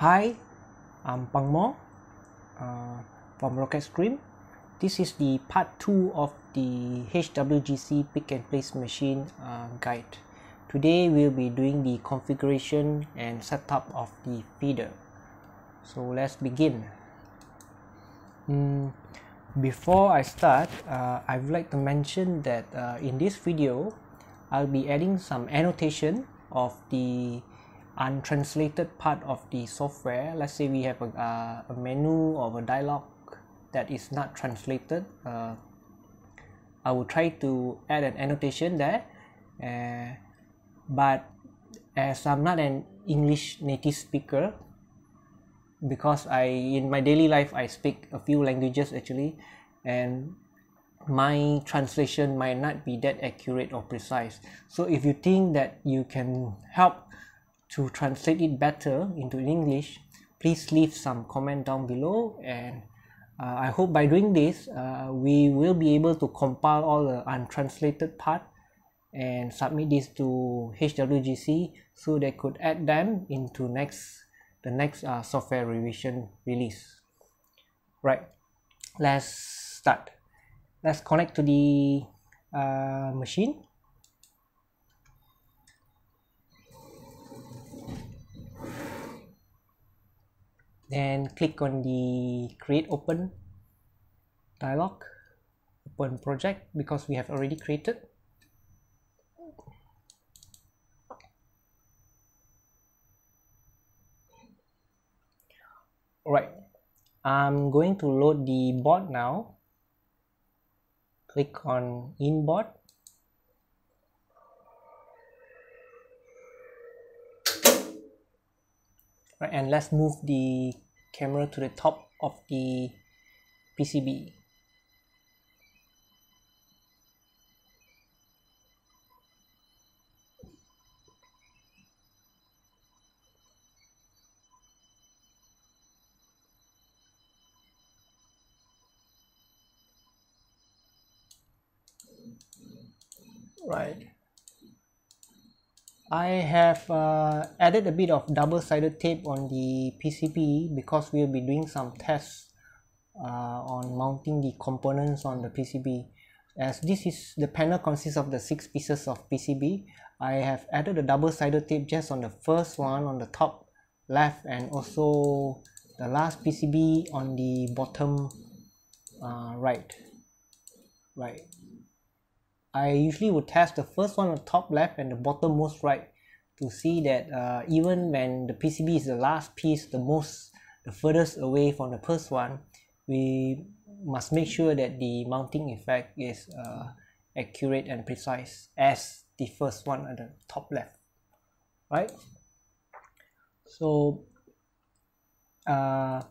Hi, I'm Pang Mo uh, from Rocket Scream. This is the part 2 of the HWGC pick and place machine uh, guide. Today we'll be doing the configuration and setup of the feeder. So let's begin. Mm, before I start, uh, I would like to mention that uh, in this video, I'll be adding some annotation of the untranslated part of the software. Let's say we have a, uh, a menu or a dialog that is not translated. Uh, I will try to add an annotation there. Uh, but as I'm not an English native speaker, because I in my daily life I speak a few languages actually and my translation might not be that accurate or precise so if you think that you can help to translate it better into English please leave some comment down below. And uh, I hope by doing this uh, we will be able to compile all the untranslated part and submit this to HWGC so they could add them into next the next uh, software revision release. Right. Let's start. Let's connect to the uh, machine then click on the create open dialog open project because we have already created Alright, I'm going to load the bot now. Click on inboard. Right, and let's move the camera to the top of the PCB. right I have uh, added a bit of double-sided tape on the PCB because we'll be doing some tests uh, on mounting the components on the PCB as this is the panel consists of the six pieces of PCB I have added a double-sided tape just on the first one on the top left and also the last PCB on the bottom uh, right. Right I usually would test the first one on the top left and the bottom most right to see that uh, even when the PCB is the last piece the most the furthest away from the first one we must make sure that the mounting effect is uh, accurate and precise as the first one at the top left. Right? So uh,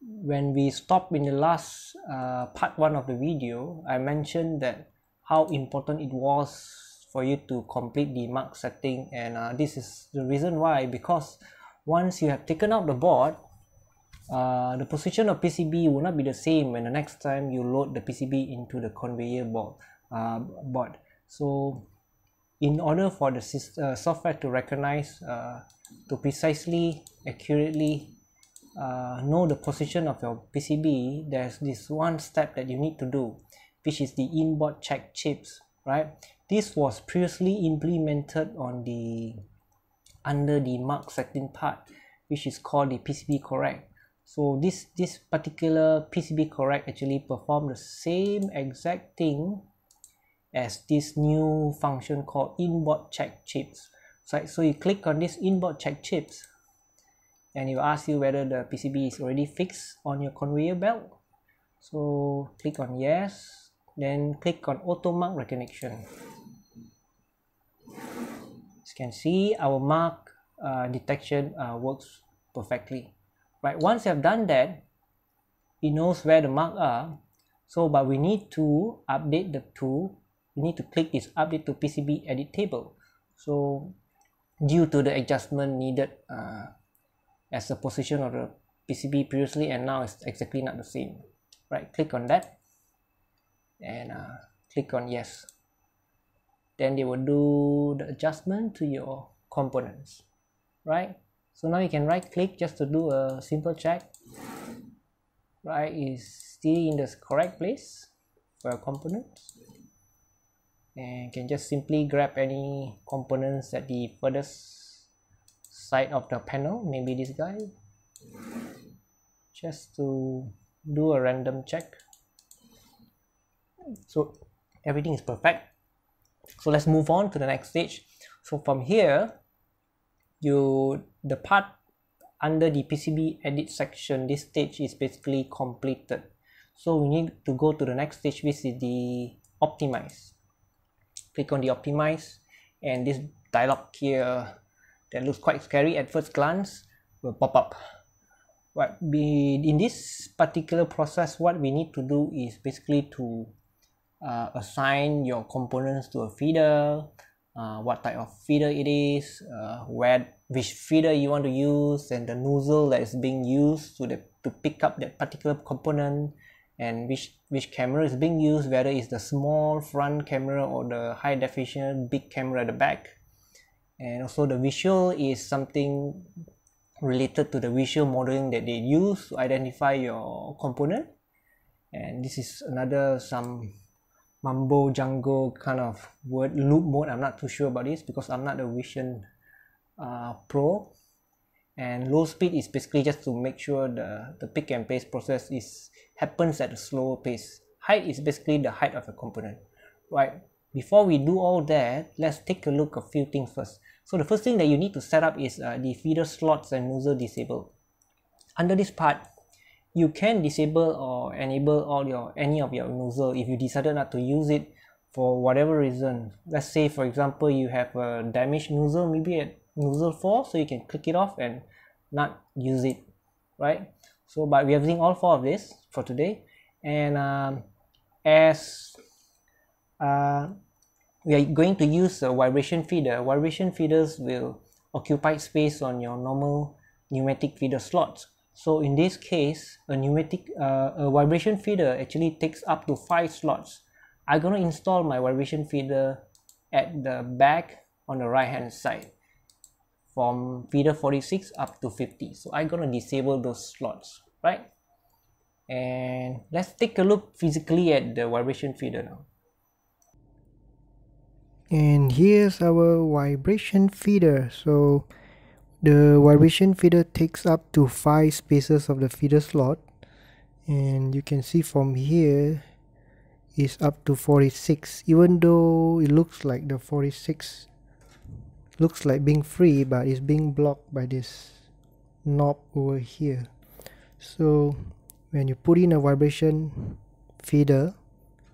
when we stop in the last uh, part one of the video I mentioned that how important it was for you to complete the mark setting and uh, this is the reason why because once you have taken out the board uh, the position of PCB will not be the same when the next time you load the PCB into the conveyor board, uh, board. so in order for the uh, software to recognize uh, to precisely accurately uh, know the position of your PCB there's this one step that you need to do which is the inboard check chips right? This was previously implemented on the under the mark setting part which is called the PCB correct. So this this particular PCB correct actually perform the same exact thing as this new function called inboard check chips. So, so you click on this inboard check chips and it will ask you whether the PCB is already fixed on your conveyor belt. So click on yes then click on auto mark recognition as you can see our mark uh, detection uh, works perfectly. Right once you have done that it knows where the mark are. So but we need to update the tool. We need to click this update to PCB edit table. So due to the adjustment needed uh, as the position of the PCB previously and now it's exactly not the same. Right click on that and uh, click on yes. Then they will do the adjustment to your components right? So now you can right click just to do a simple check. Right is still in the correct place for your components. And can just simply grab any components at the furthest side of the panel maybe this guy. Just to do a random check so everything is perfect. So let's move on to the next stage. So from here you the part under the PCB edit section this stage is basically completed. So we need to go to the next stage which is the optimize. Click on the optimize and this dialog here that looks quite scary at first glance will pop up. What in this particular process what we need to do is basically to uh, assign your components to a feeder uh, what type of feeder it is uh, where which feeder you want to use and the nozzle that is being used to the to pick up that particular component and which which camera is being used whether it's the small front camera or the high definition big camera at the back. And also the visual is something related to the visual modeling that they use to identify your component. And this is another some mumbo jumbo kind of word loop mode i'm not too sure about this because i'm not a vision uh, pro. And low speed is basically just to make sure the the pick and paste process is happens at a slower pace. Height is basically the height of a component right? Before we do all that let's take a look a few things first. So the first thing that you need to set up is uh, the feeder slots and nozzle disable. Under this part you can disable or enable all your any of your nozzle if you decided not to use it for whatever reason. Let's say for example you have a damaged nozzle maybe at nozzle 4 so you can click it off and not use it right? So but we are using all four of this for today. And um, as uh, we are going to use a vibration feeder. Vibration feeders will occupy space on your normal pneumatic feeder slots so in this case a pneumatic uh, a vibration feeder actually takes up to five slots. I'm to install my vibration feeder at the back on the right hand side from feeder 46 up to 50 so i'm to disable those slots right? And let's take a look physically at the vibration feeder now. And here's our vibration feeder. So the vibration feeder takes up to five spaces of the feeder slot. And you can see from here is up to 46 even though it looks like the 46 looks like being free but it's being blocked by this knob over here. So when you put in a vibration feeder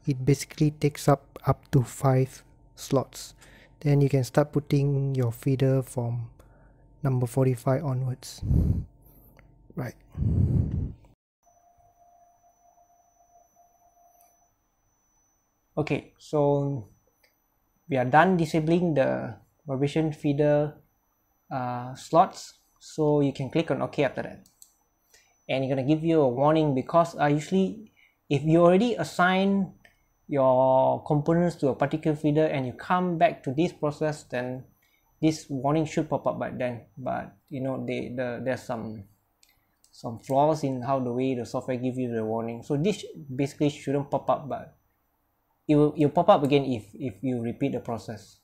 it basically takes up up to five slots. Then you can start putting your feeder from number 45 onwards. Right. Okay so we are done disabling the vibration feeder uh, slots. So you can click on ok after that. And it's gonna give you a warning because uh, usually if you already assign your components to a particular feeder and you come back to this process then this warning should pop up by then but you know they the there's some some flaws in how the way the software give you the warning. So this basically shouldn't pop up but it will pop up again if if you repeat the process.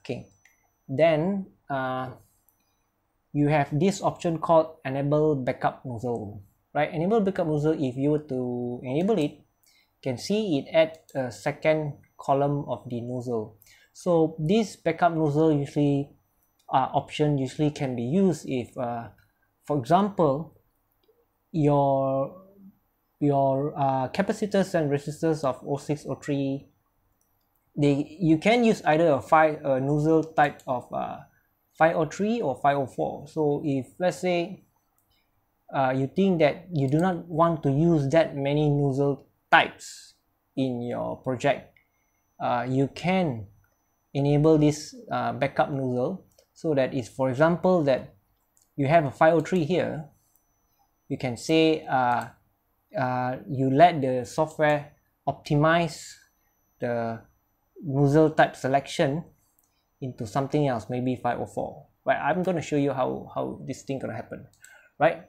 Okay. Then uh, you have this option called enable backup nozzle right? Enable backup nozzle if you were to enable it can see it at a second column of the nozzle so this backup nozzle usually uh, option usually can be used if uh, for example your your uh, capacitors and resistors of 06 or 03 they you can use either a 5 a nozzle type of uh, 503 or 504 so if let's say uh, you think that you do not want to use that many nozzle types in your project uh, you can enable this uh, backup nozzle so that is for example that you have a 503 here you can say uh, uh, you let the software optimize the nozzle type selection into something else maybe 504 right i'm going to show you how how this thing gonna happen right?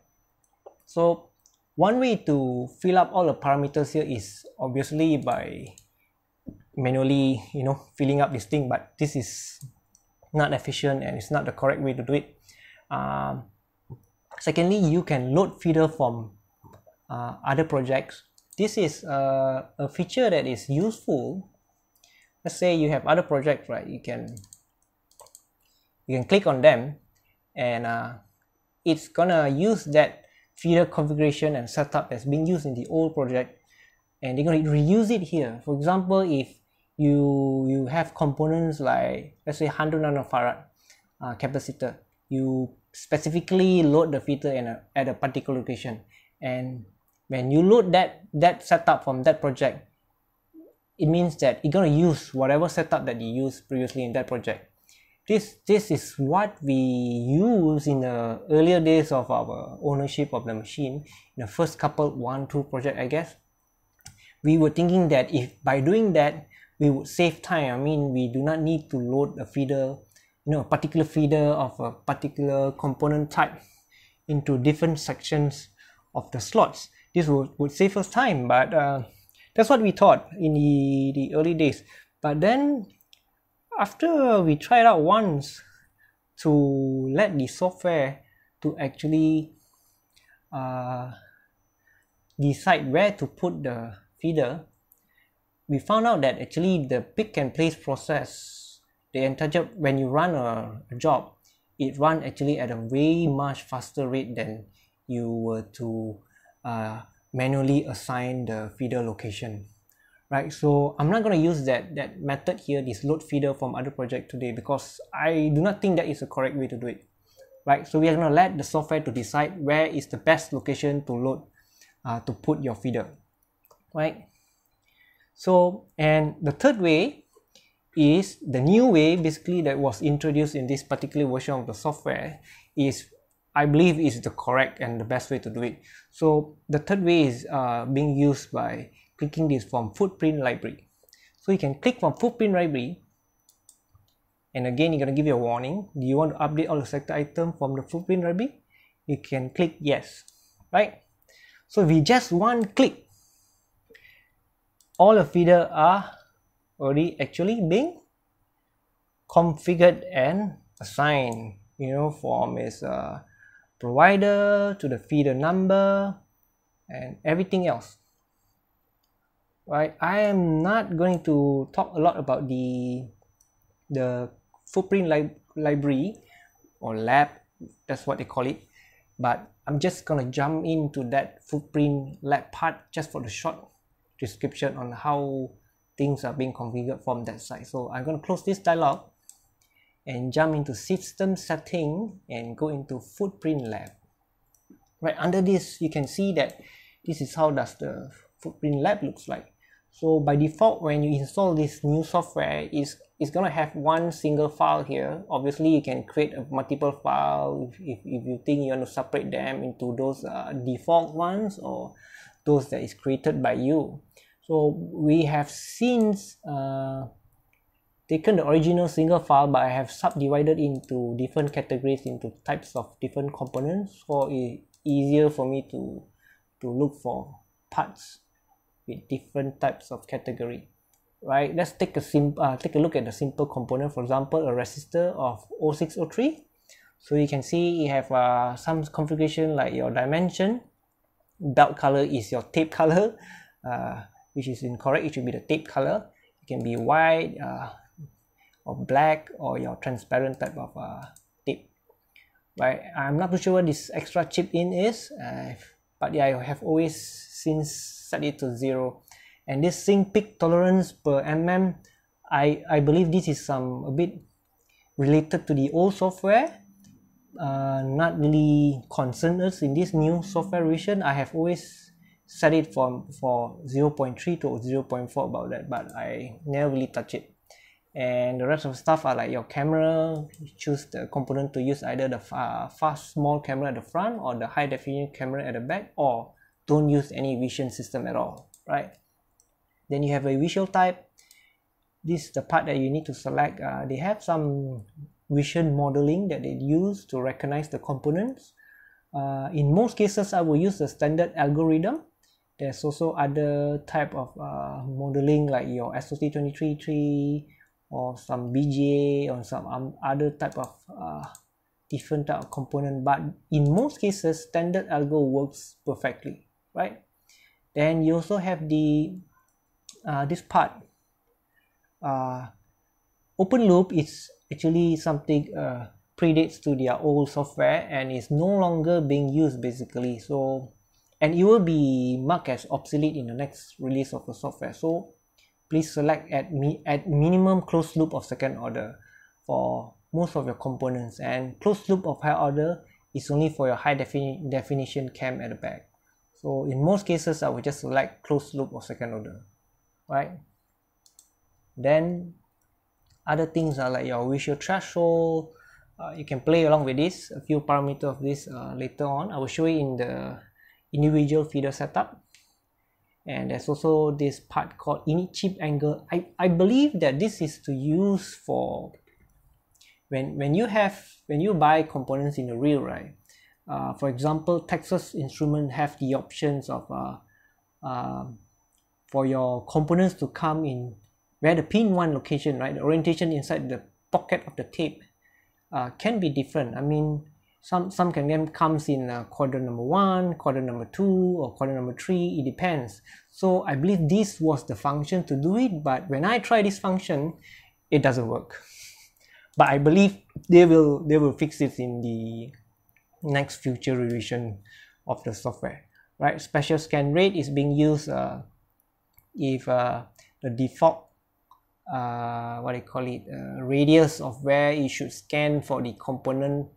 So one way to fill up all the parameters here is obviously by manually you know filling up this thing but this is not efficient and it's not the correct way to do it. Um, secondly you can load feeder from uh, other projects. This is uh, a feature that is useful. Let's say you have other projects right? You can you can click on them and uh, it's gonna use that feeder configuration and setup that's being used in the old project and they're to reuse it here. For example if you you have components like let's say 100 nanofarad uh, capacitor. You specifically load the filter in a, at a particular location. And when you load that that setup from that project it means that you're going to use whatever setup that you used previously in that project. This this is what we use in the earlier days of our ownership of the machine. In the first couple one two project i guess we were thinking that if by doing that we would save time. I mean we do not need to load a feeder you know a particular feeder of a particular component type into different sections of the slots. This would, would save us time but uh, that's what we thought in the, the early days. But then after we tried out once to let the software to actually uh, decide where to put the feeder we found out that actually the pick and place process the entire when you run a, a job it run actually at a way much faster rate than you were to uh, manually assign the feeder location. Right so i'm not going to use that that method here this load feeder from other project today because i do not think that is the correct way to do it. Right so we are going to let the software to decide where is the best location to load uh, to put your feeder. Right so and the third way is the new way basically that was introduced in this particular version of the software is I believe is the correct and the best way to do it. So the third way is uh, being used by clicking this from footprint library. So you can click from footprint library and again you're going to give you a warning. Do you want to update all the selected item from the footprint library? You can click yes, right? So with just one click, all the feeder are already actually being configured and assigned, you know, from its uh, provider to the feeder number and everything else. Right? I am not going to talk a lot about the the footprint li library or lab that's what they call it. But i'm just gonna jump into that footprint lab part just for the short description on how things are being configured from that side. So i'm going to close this dialog and jump into system setting and go into footprint lab. Right under this you can see that this is how does the footprint lab looks like. So by default when you install this new software is it's gonna have one single file here. Obviously you can create a multiple file if, if, if you think you want to separate them into those uh, default ones or those that is created by you so we have since uh, taken the original single file but I have subdivided into different categories into types of different components so it easier for me to to look for parts with different types of category right? Let's take a simple uh, take a look at the simple component. For example a resistor of 0603 so you can see you have uh, some configuration like your dimension. Belt color is your tape color. Uh, which is incorrect. It should be the tape color. It can be white uh, or black or your transparent type of uh, tape. Right? I'm not too sure what this extra chip in is uh, but yeah I have always since set it to zero. And this sync peak tolerance per mm I, I believe this is some a bit related to the old software. Uh, not really concerned us in this new software version I have always set it from for 0.3 to 0.4 about that but I never really touch it. And the rest of the stuff are like your camera. You choose the component to use either the uh, fast small camera at the front or the high definition camera at the back or don't use any vision system at all right? Then you have a visual type. This is the part that you need to select. Uh, they have some vision modeling that they use to recognize the components. Uh, in most cases I will use the standard algorithm there's also other type of uh, modeling like your SOT23 tree or some BGA or some um, other type of uh, different type of component. But in most cases standard algo works perfectly right? Then you also have the uh, this part. Uh, open loop is actually something uh, predates to their old software and is no longer being used basically. So and it will be marked as obsolete in the next release of the software. So please select at me at minimum closed loop of second order for most of your components. And closed loop of high order is only for your high defini definition cam at the back. So in most cases i will just select closed loop of second order. Right? Then other things are like your visual threshold. Uh, you can play along with this. A few parameters of this uh, later on. I will show you in the individual feeder setup. And there's also this part called init chip angle. I, I believe that this is to use for when when you have when you buy components in the reel right? Uh, for example Texas Instrument have the options of uh, uh, for your components to come in where the pin one location right? The orientation inside the pocket of the tape uh, can be different. I mean some some can then comes in uh, quadrant number one quadrant number two or quadrant number three it depends. So i believe this was the function to do it but when i try this function it doesn't work. But i believe they will they will fix it in the next future revision of the software right? Special scan rate is being used uh, if uh, the default uh, what I call it uh, radius of where you should scan for the component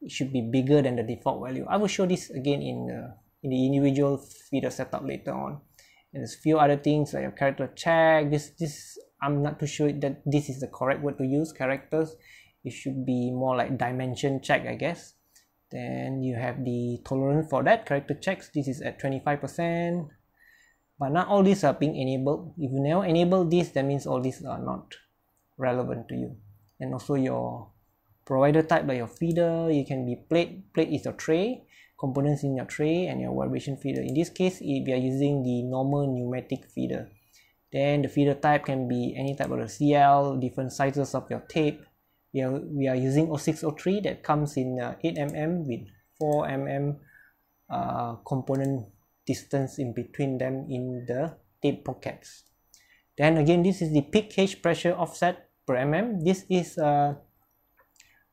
it should be bigger than the default value. I will show this again in uh, in the individual feeder setup later on. And there's a few other things like your character check this this i'm not too sure that this is the correct word to use characters. It should be more like dimension check i guess. Then you have the tolerance for that character checks. This is at 25 percent. But not all these are being enabled. If you never enable this that means all these are not relevant to you. And also your provider type by your feeder. You can be plate plate is your tray components in your tray and your vibration feeder. In this case we are using the normal pneumatic feeder. Then the feeder type can be any type of the cl different sizes of your tape. We are, we are using 0603 that comes in uh, 8 mm with 4 mm uh, component distance in between them in the tape pockets. Then again this is the peak gauge pressure offset per mm this is uh,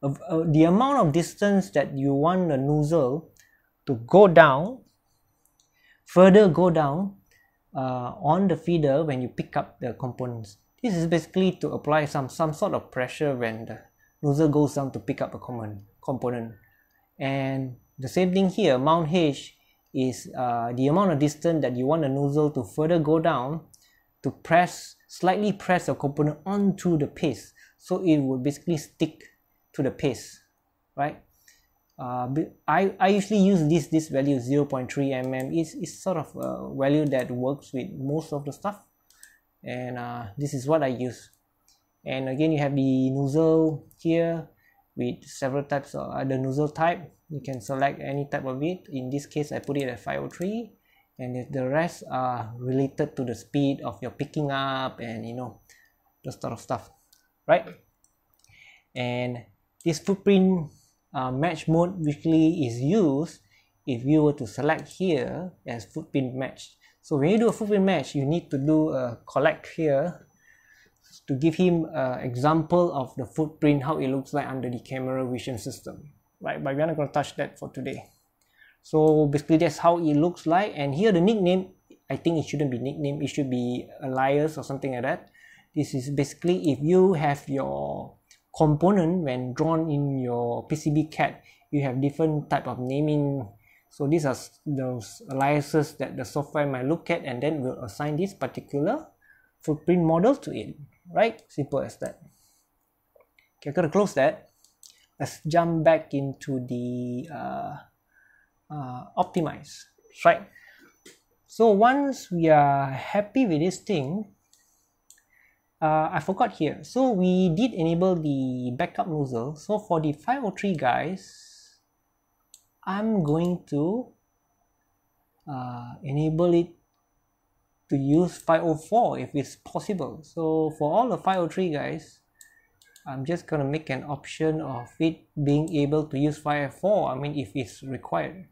uh, the amount of distance that you want the nozzle to go down further go down uh, on the feeder when you pick up the components. This is basically to apply some some sort of pressure when the nozzle goes down to pick up a common component. And the same thing here mount H is uh, the amount of distance that you want the nozzle to further go down to press slightly press a component onto the paste. So it would basically stick to the paste right? Uh, I, I usually use this this value 0.3 mm is is sort of a value that works with most of the stuff. And uh, this is what I use. And again you have the nozzle here with several types of other nozzle type. You can select any type of it. In this case I put it at 503 and the rest are related to the speed of your picking up and you know those sort of stuff right? And this footprint uh, match mode weekly is used if you were to select here as footprint match. So when you do a footprint match you need to do a collect here to give him an example of the footprint how it looks like under the camera vision system. Right but we're not going to touch that for today. So basically that's how it looks like. And here the nickname i think it shouldn't be nickname it should be alias or something like that. This is basically if you have your component when drawn in your PCB CAD you have different type of naming. So these are those aliases that the software might look at and then will assign this particular footprint model to it right? Simple as that. Okay I'm gonna close that. Let's jump back into the uh, uh, optimize right? So once we are happy with this thing uh, I forgot here. So we did enable the backup nozzle. So for the 503 guys, I'm going to uh, enable it to use 504 if it's possible. So for all the 503 guys, I'm just gonna make an option of it being able to use 504. I mean, if it's required.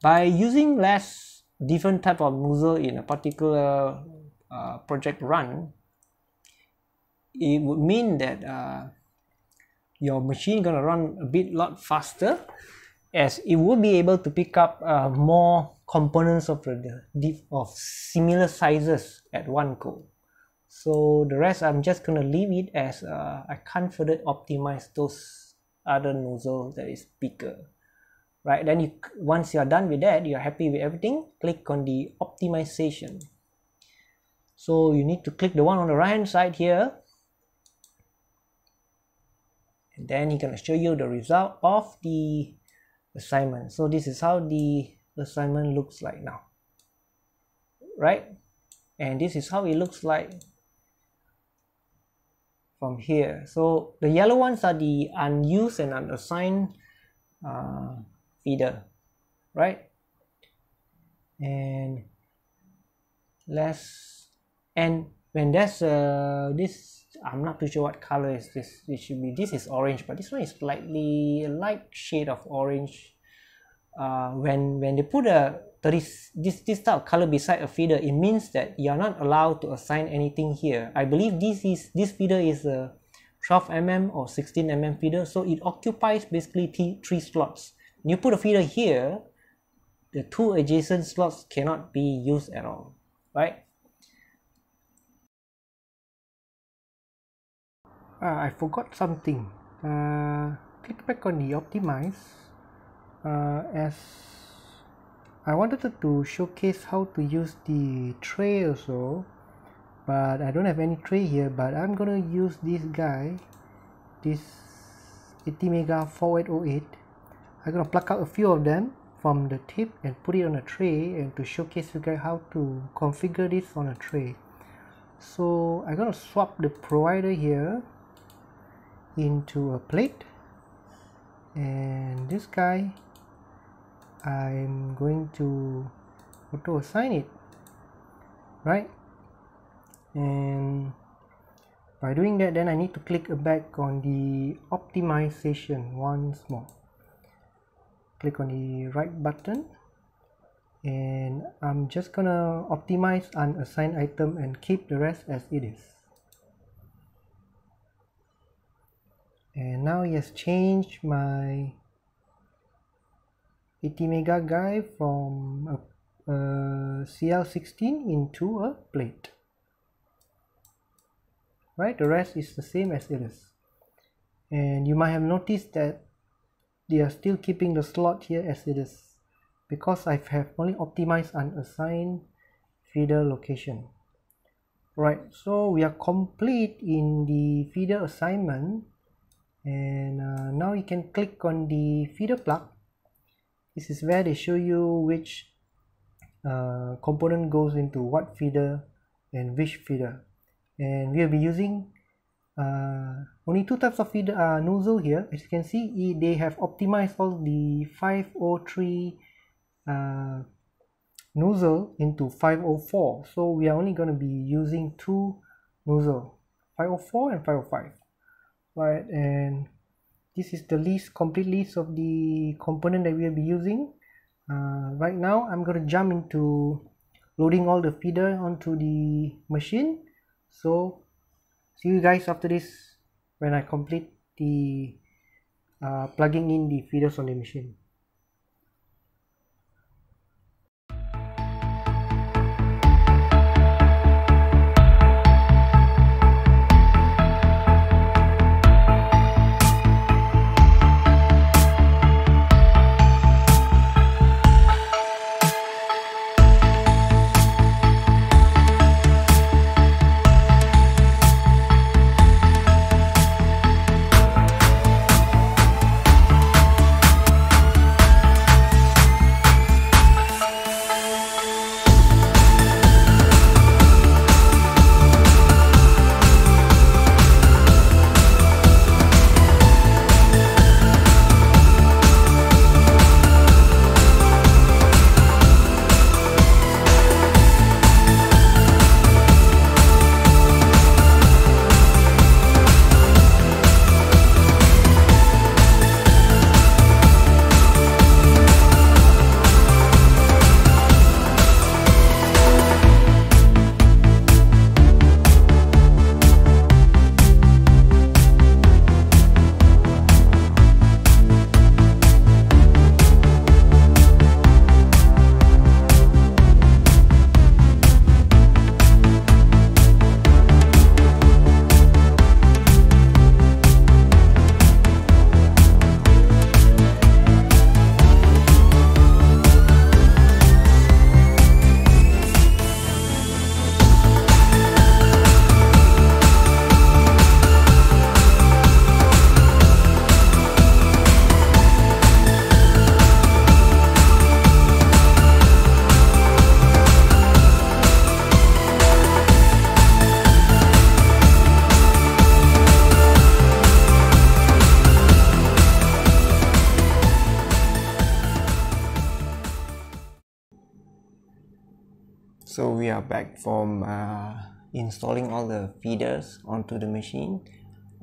By using less different type of nozzle in a particular uh, project run, it would mean that uh, your machine gonna run a bit lot faster as it will be able to pick up uh, more components of the of similar sizes at one go. So the rest I'm just gonna leave it as uh, I can't further optimize those other nozzle that is bigger. Right then you once you're done with that you're happy with everything click on the optimization. So you need to click the one on the right hand side here and then he's gonna show you the result of the assignment. So this is how the assignment looks like now. Right? And this is how it looks like from here. So the yellow ones are the unused and unassigned uh, feeder. Right? And let's and when there's uh, this I'm not too sure what color is this. It should be this is orange but this one is slightly light shade of orange. Uh, when when they put a 30 this this type of color beside a feeder it means that you're not allowed to assign anything here. I believe this is this feeder is a 12 mm or 16 mm feeder so it occupies basically t three slots. You put a feeder here the two adjacent slots cannot be used at all right uh, I forgot something. Uh, click back on the optimize. Uh, as I wanted to showcase how to use the tray also but I don't have any tray here but I'm gonna use this guy this ATmega 4808 I'm gonna pluck out a few of them from the tip and put it on a tray and to showcase you guys how to configure this on a tray. So I'm gonna swap the provider here into a plate. And this guy I'm going to auto assign it right? And by doing that then I need to click back on the optimization once more. Click on the right button and I'm just gonna optimize unassigned item and keep the rest as it is and now he has changed my ATmega guy from a, a CL16 into a plate. Right? The rest is the same as it is. And you might have noticed that they are still keeping the slot here as it is because I have only optimized unassigned feeder location. Right so we are complete in the feeder assignment and uh, now you can click on the feeder plug. This is where they show you which uh, component goes into what feeder and which feeder. And we'll be using uh, only two types of feeder uh, nozzle here. As you can see they have optimized all the 503 uh, nozzle into 504 so we are only going to be using two nozzle 504 and 505 right and this is the list complete list of the component that we will be using. Uh, right now I'm going to jump into loading all the feeder onto the machine. So see you guys after this when I complete the uh, plugging in the feeders on the machine from uh, installing all the feeders onto the machine.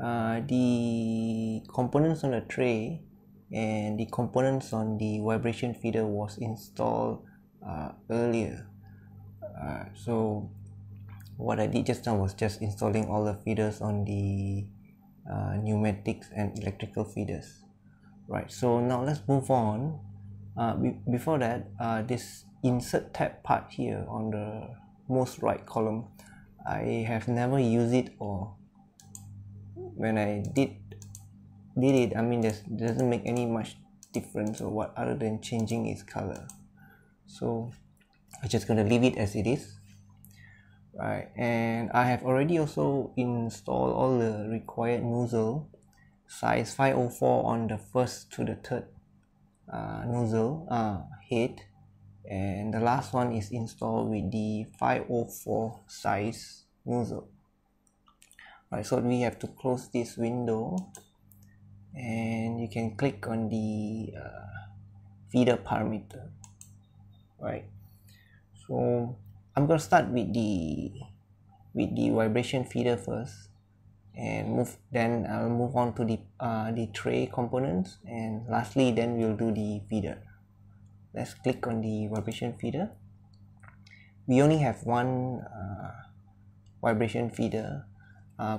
Uh, the components on the tray and the components on the vibration feeder was installed uh, earlier. So what I did just now was just installing all the feeders on the uh, pneumatics and electrical feeders. Right so now let's move on. Uh, be before that uh, this insert tab part here on the most right column. I have never used it or when I did did it I mean there's doesn't make any much difference or what other than changing its color. So I'm just gonna leave it as it is. Right and I have already also installed all the required nozzle size 504 on the first to the third uh, nozzle uh, head and the last one is installed with the 504 size nozzle right so we have to close this window. And you can click on the uh, feeder parameter. Right so I'm gonna start with the with the vibration feeder first. And move then I'll move on to the uh, the tray components. And lastly then we'll do the feeder let's click on the vibration feeder. We only have one uh, vibration feeder uh,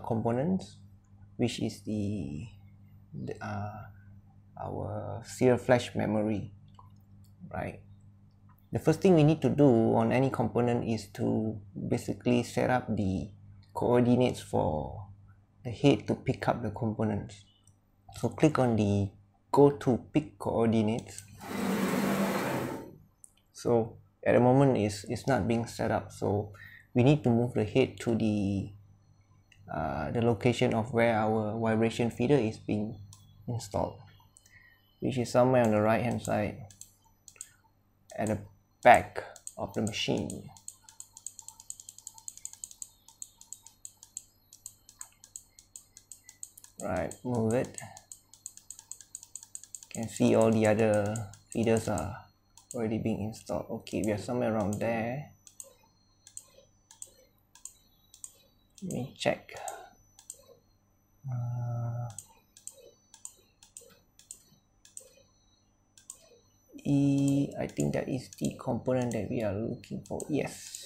which is the, the uh, our serial flash memory right? The first thing we need to do on any component is to basically set up the coordinates for the head to pick up the components. So click on the go to pick coordinates so at the moment is it's not being set up. So we need to move the head to the uh, the location of where our vibration feeder is being installed which is somewhere on the right hand side at the back of the machine. Right move it. Can see all the other feeders are already being installed. Okay we are somewhere around there. Let me check. Uh, E I think that is the component that we are looking for. Yes.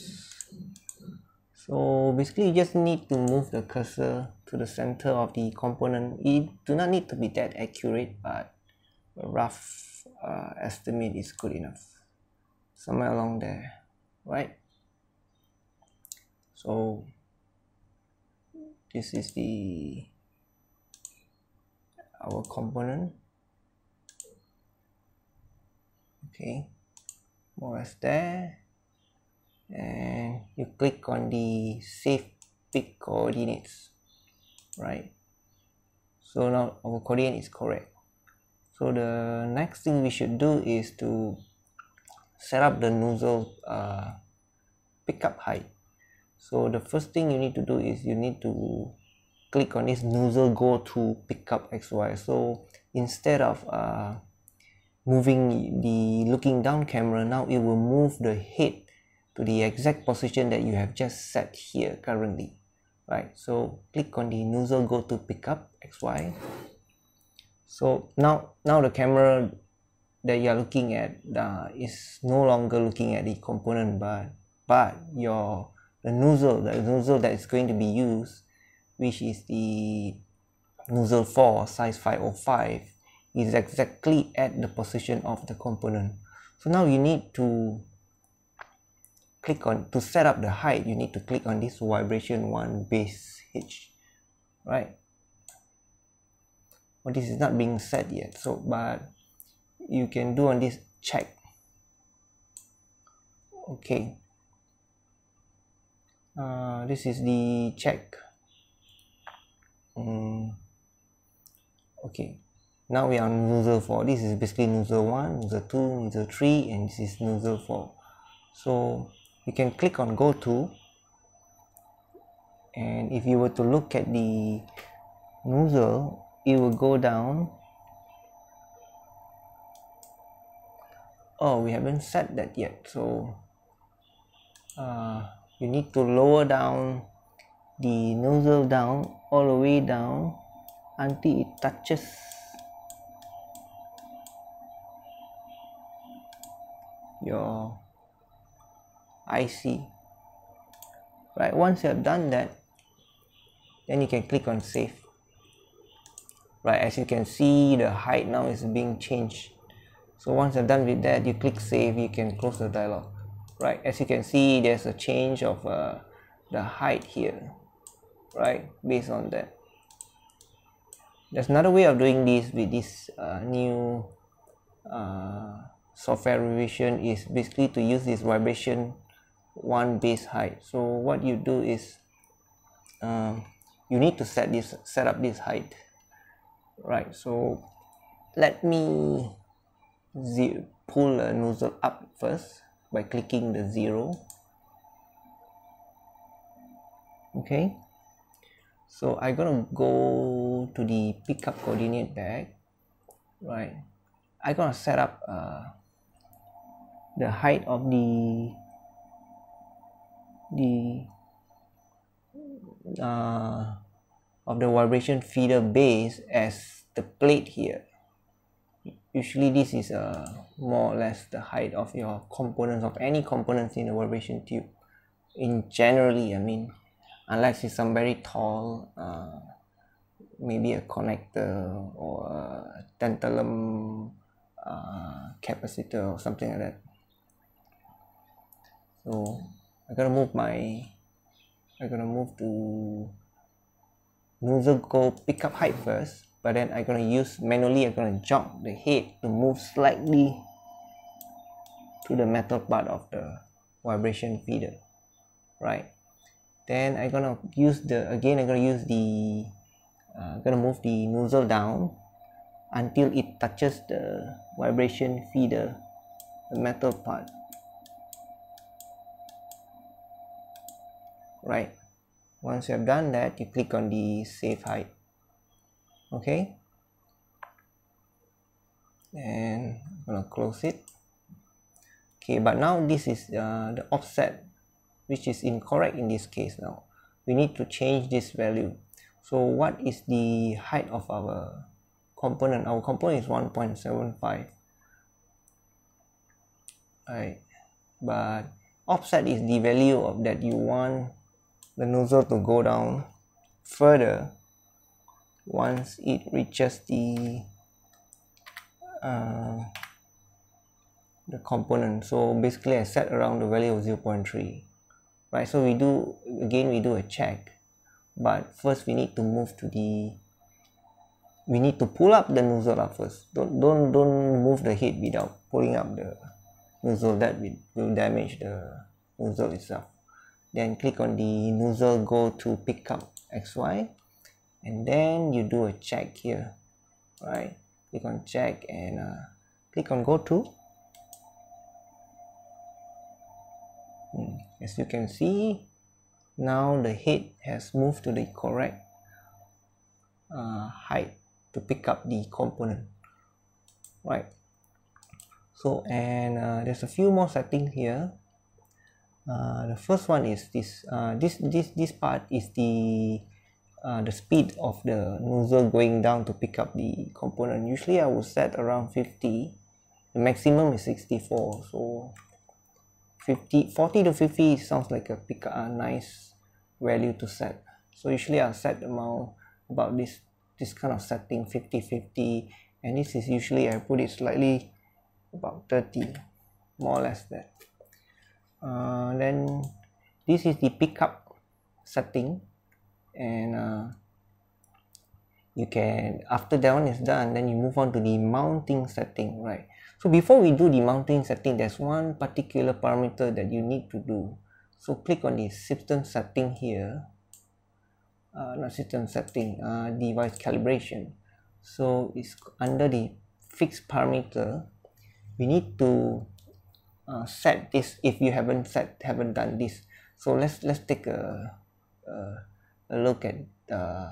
So basically you just need to move the cursor to the center of the component. It do not need to be that accurate but rough uh, estimate is good enough. Somewhere along there right? So this is the our component. Okay more or less there. And you click on the save pick coordinates right? So now our coordinate is correct so the next thing we should do is to set up the nozzle uh, pickup height. So the first thing you need to do is you need to click on this nozzle go to pickup xy so instead of uh, moving the looking down camera now it will move the head to the exact position that you have just set here currently. Right so click on the nozzle go to pickup xy so now now the camera that you are looking at uh, is no longer looking at the component but but your the nozzle the nozzle that is going to be used which is the nozzle 4 size 505 is exactly at the position of the component. So now you need to click on to set up the height you need to click on this vibration 1 base H right this is not being set yet so but you can do on this check. Okay. Uh, this is the check. Um, okay. Now we are on nozzle 4 this is basically nozzle 1 nozzle 2 nozzle 3 and this is nozzle 4 so you can click on go to and if you were to look at the nozzle it will go down. Oh we haven't set that yet so uh, you need to lower down the nozzle down all the way down until it touches. Your IC right once you have done that then you can click on save right as you can see the height now is being changed. So once you're done with that you click save you can close the dialog. Right as you can see there's a change of uh, the height here. Right based on that. There's another way of doing this with this uh, new uh, software revision is basically to use this vibration one base height. So what you do is um, you need to set this set up this height right so let me pull a nozzle up first by clicking the zero. Okay so I'm gonna go to the pickup coordinate bag right? I'm gonna set up uh, the height of the the uh, of the vibration feeder base as the plate here. Usually this is uh, more or less the height of your components of any components in the vibration tube. In generally I mean unless it's some very tall uh, maybe a connector or a tantalum uh, capacitor or something like that. So I'm gonna move my I'm gonna move to nozzle go pick up height first but then I'm gonna use manually I'm gonna jog the head to move slightly to the metal part of the vibration feeder right? Then I'm gonna use the again I'm gonna use the uh, gonna move the nozzle down until it touches the vibration feeder the metal part right once you have done that you click on the save height okay? And I'm gonna close it. Okay but now this is uh, the offset which is incorrect in this case now. We need to change this value. So what is the height of our component? Our component is 1.75 right. But offset is the value of that you want the nozzle to go down further once it reaches the uh, the component. So basically I set around the value of 0.3 right? So we do again we do a check. But first we need to move to the we need to pull up the nozzle up first. Don't don't don't move the head without pulling up the nozzle that will, will damage the nozzle itself then click on the nozzle go to pick up xy and then you do a check here right? Click on check and uh, click on go to. Hmm. as you can see now the head has moved to the correct uh, height to pick up the component right? So and uh, there's a few more settings here the first one is this uh, this this this part is the uh, the speed of the nozzle going down to pick up the component. Usually I will set around 50 the maximum is 64 so 50 40 to 50 sounds like a pick a nice value to set. So usually I'll set amount about this this kind of setting 50 50 and this is usually I put it slightly about 30 more or less that uh, then this is the pickup setting and uh, you can after that one is done then you move on to the mounting setting right? So before we do the mounting setting there's one particular parameter that you need to do. So click on the system setting here. Uh, not system setting uh, device calibration. So it's under the fixed parameter. We need to uh, set this if you haven't set haven't done this. So let's let's take a, a a look at uh,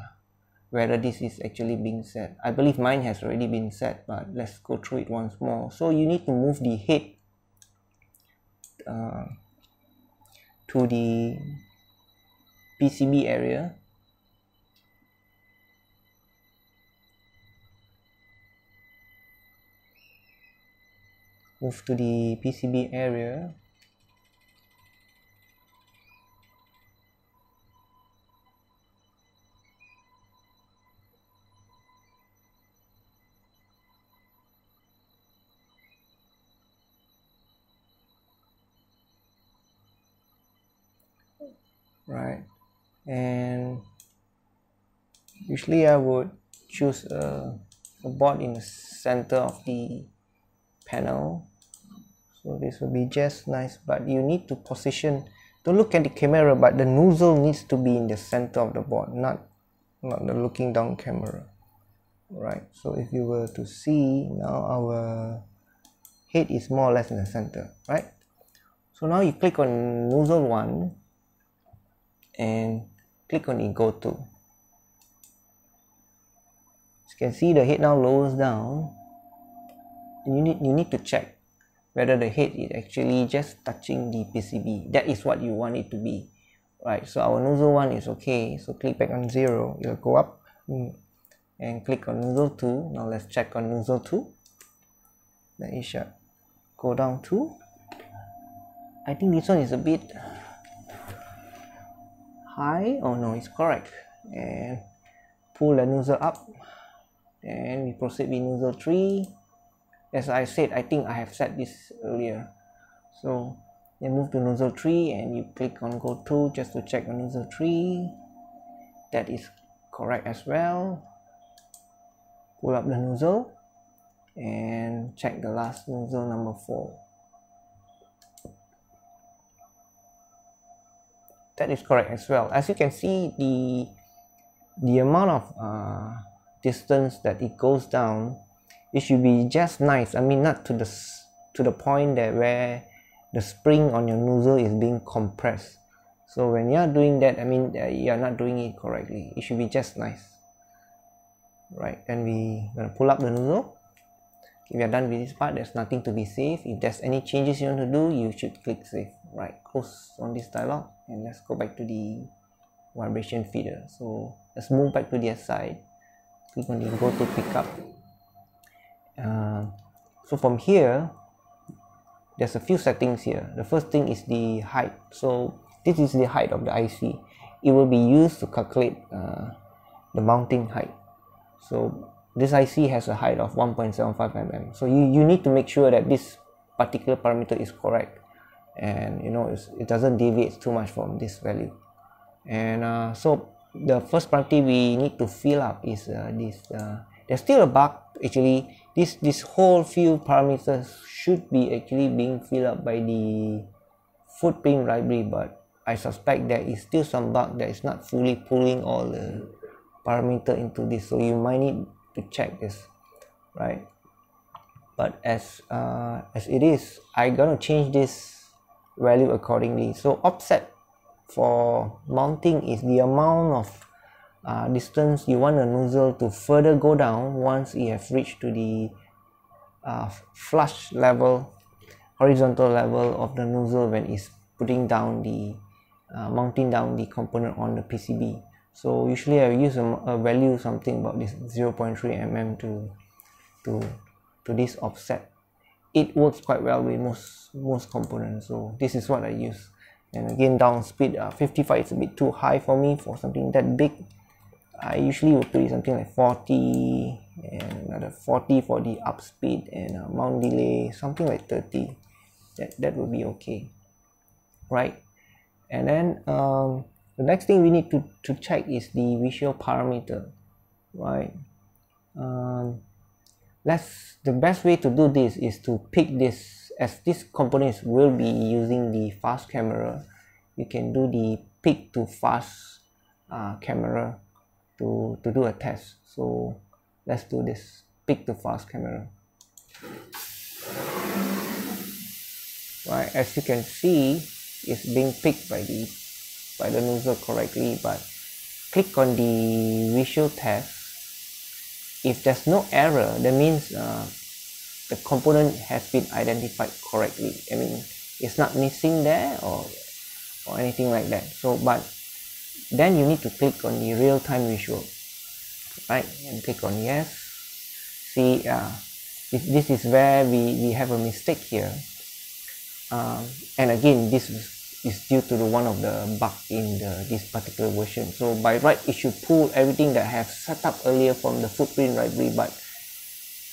whether this is actually being set. I believe mine has already been set but let's go through it once more. So you need to move the head uh, to the PCB area move to the PCB area. Right. And usually I would choose a, a board in the center of the panel. So this will be just nice but you need to position don't look at the camera but the nozzle needs to be in the center of the board not not the looking down camera. Right so if you were to see now our head is more or less in the center right? So now you click on nozzle 1 and click on go to. You can see the head now lowers down you need you need to check whether the head is actually just touching the PCB that is what you want it to be right? So our nozzle one is okay. So click back on zero it'll go up. Mm, and click on nozzle 2 now let's check on nozzle 2 then it should go down to I think this one is a bit high. Oh no it's correct. And pull the nozzle up. And we proceed with nozzle 3 as I said I think I have said this earlier. So then move to nozzle 3 and you click on go to just to check on nozzle 3 that is correct as well. Pull up the nozzle and check the last nozzle number 4 that is correct as well. As you can see the the amount of uh, distance that it goes down it should be just nice. I mean not to the to the point that where the spring on your nozzle is being compressed. So when you're doing that i mean uh, you're not doing it correctly. It should be just nice. Right and we gonna pull up the nozzle. If you're done with this part there's nothing to be saved if there's any changes you want to do you should click save. Right close on this dialog and let's go back to the vibration feeder. So let's move back to the side. Click on the go to pickup uh, so from here there's a few settings here. The first thing is the height. So this is the height of the IC it will be used to calculate uh, the mounting height. So this IC has a height of 1.75 mm. So you, you need to make sure that this particular parameter is correct. And you know it doesn't deviate too much from this value. And uh, so the first priority we need to fill up is uh, this uh, there's still a bug. Actually this this whole few parameters should be actually being filled up by the footprint library but I suspect there is still some bug that is not fully pulling all the parameter into this. So you might need to check this right? But as uh, as it is I gonna change this value accordingly. So offset for mounting is the amount of uh, distance you want the nozzle to further go down once you have reached to the uh, flush level horizontal level of the nozzle when it's putting down the uh, mounting down the component on the PCB so usually I use a, a value something about this 0.3 mm to to to this offset. It works quite well with most most components so this is what I use. And again down speed uh, 55 is a bit too high for me for something that big I usually would put something like 40 and another 40 for the up speed and uh, mount delay something like 30 that that would be okay. Right? And then um, the next thing we need to, to check is the visual parameter. Right? Um, let's the best way to do this is to pick this as this components will be using the fast camera you can do the pick to fast uh, camera to to do a test. So let's do this. Pick the fast camera. Right as you can see it's being picked by the by the nozzle correctly but click on the visual test. If there's no error that means uh, the component has been identified correctly. I mean it's not missing there or or anything like that. So but then you need to click on the real-time visual right? And click on yes. See uh, this, this is where we, we have a mistake here. Um, and again this is, is due to the one of the bug in the this particular version. So by right it should pull everything that I have set up earlier from the footprint library but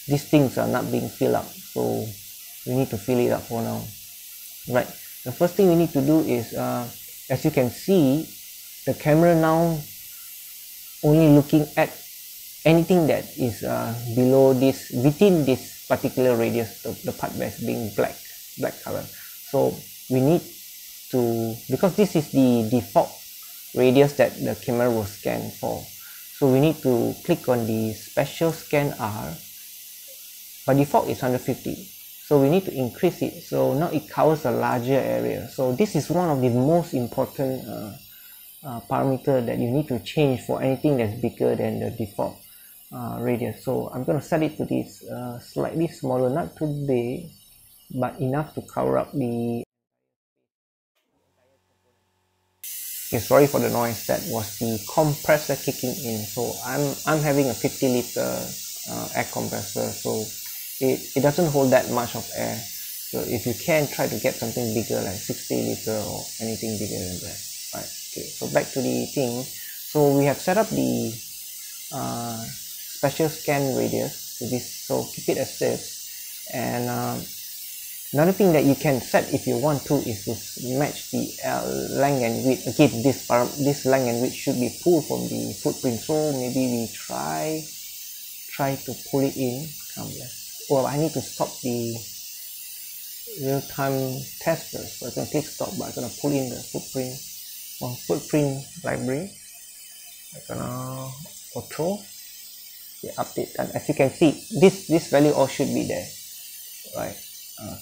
these things are not being filled up. So we need to fill it up for now. Right. The first thing we need to do is uh, as you can see the camera now only looking at anything that is uh, below this within this particular radius the, the part that's being black black color. So we need to because this is the default radius that the camera will scan for. So we need to click on the special scan R. By default is 150 so we need to increase it so now it covers a larger area. So this is one of the most important uh, uh, parameter that you need to change for anything that's bigger than the default uh, radius. So I'm going to set it to this uh, slightly smaller not too big but enough to cover up the okay sorry for the noise. That was the compressor kicking in. So I'm I'm having a 50 liter uh, air compressor. So it, it doesn't hold that much of air. So if you can try to get something bigger like 60 liter or anything bigger than that okay so back to the thing. So we have set up the uh, special scan radius to this so keep it as this. And um, another thing that you can set if you want to is to match the uh, length and width. Again this this length and width should be pulled from the footprint. So maybe we try try to pull it in. Come let's well I need to stop the real-time test first so I can click stop but I'm gonna pull in the footprint on footprint library. I'm gonna auto the update and as you can see this this value all should be there. Right. Uh,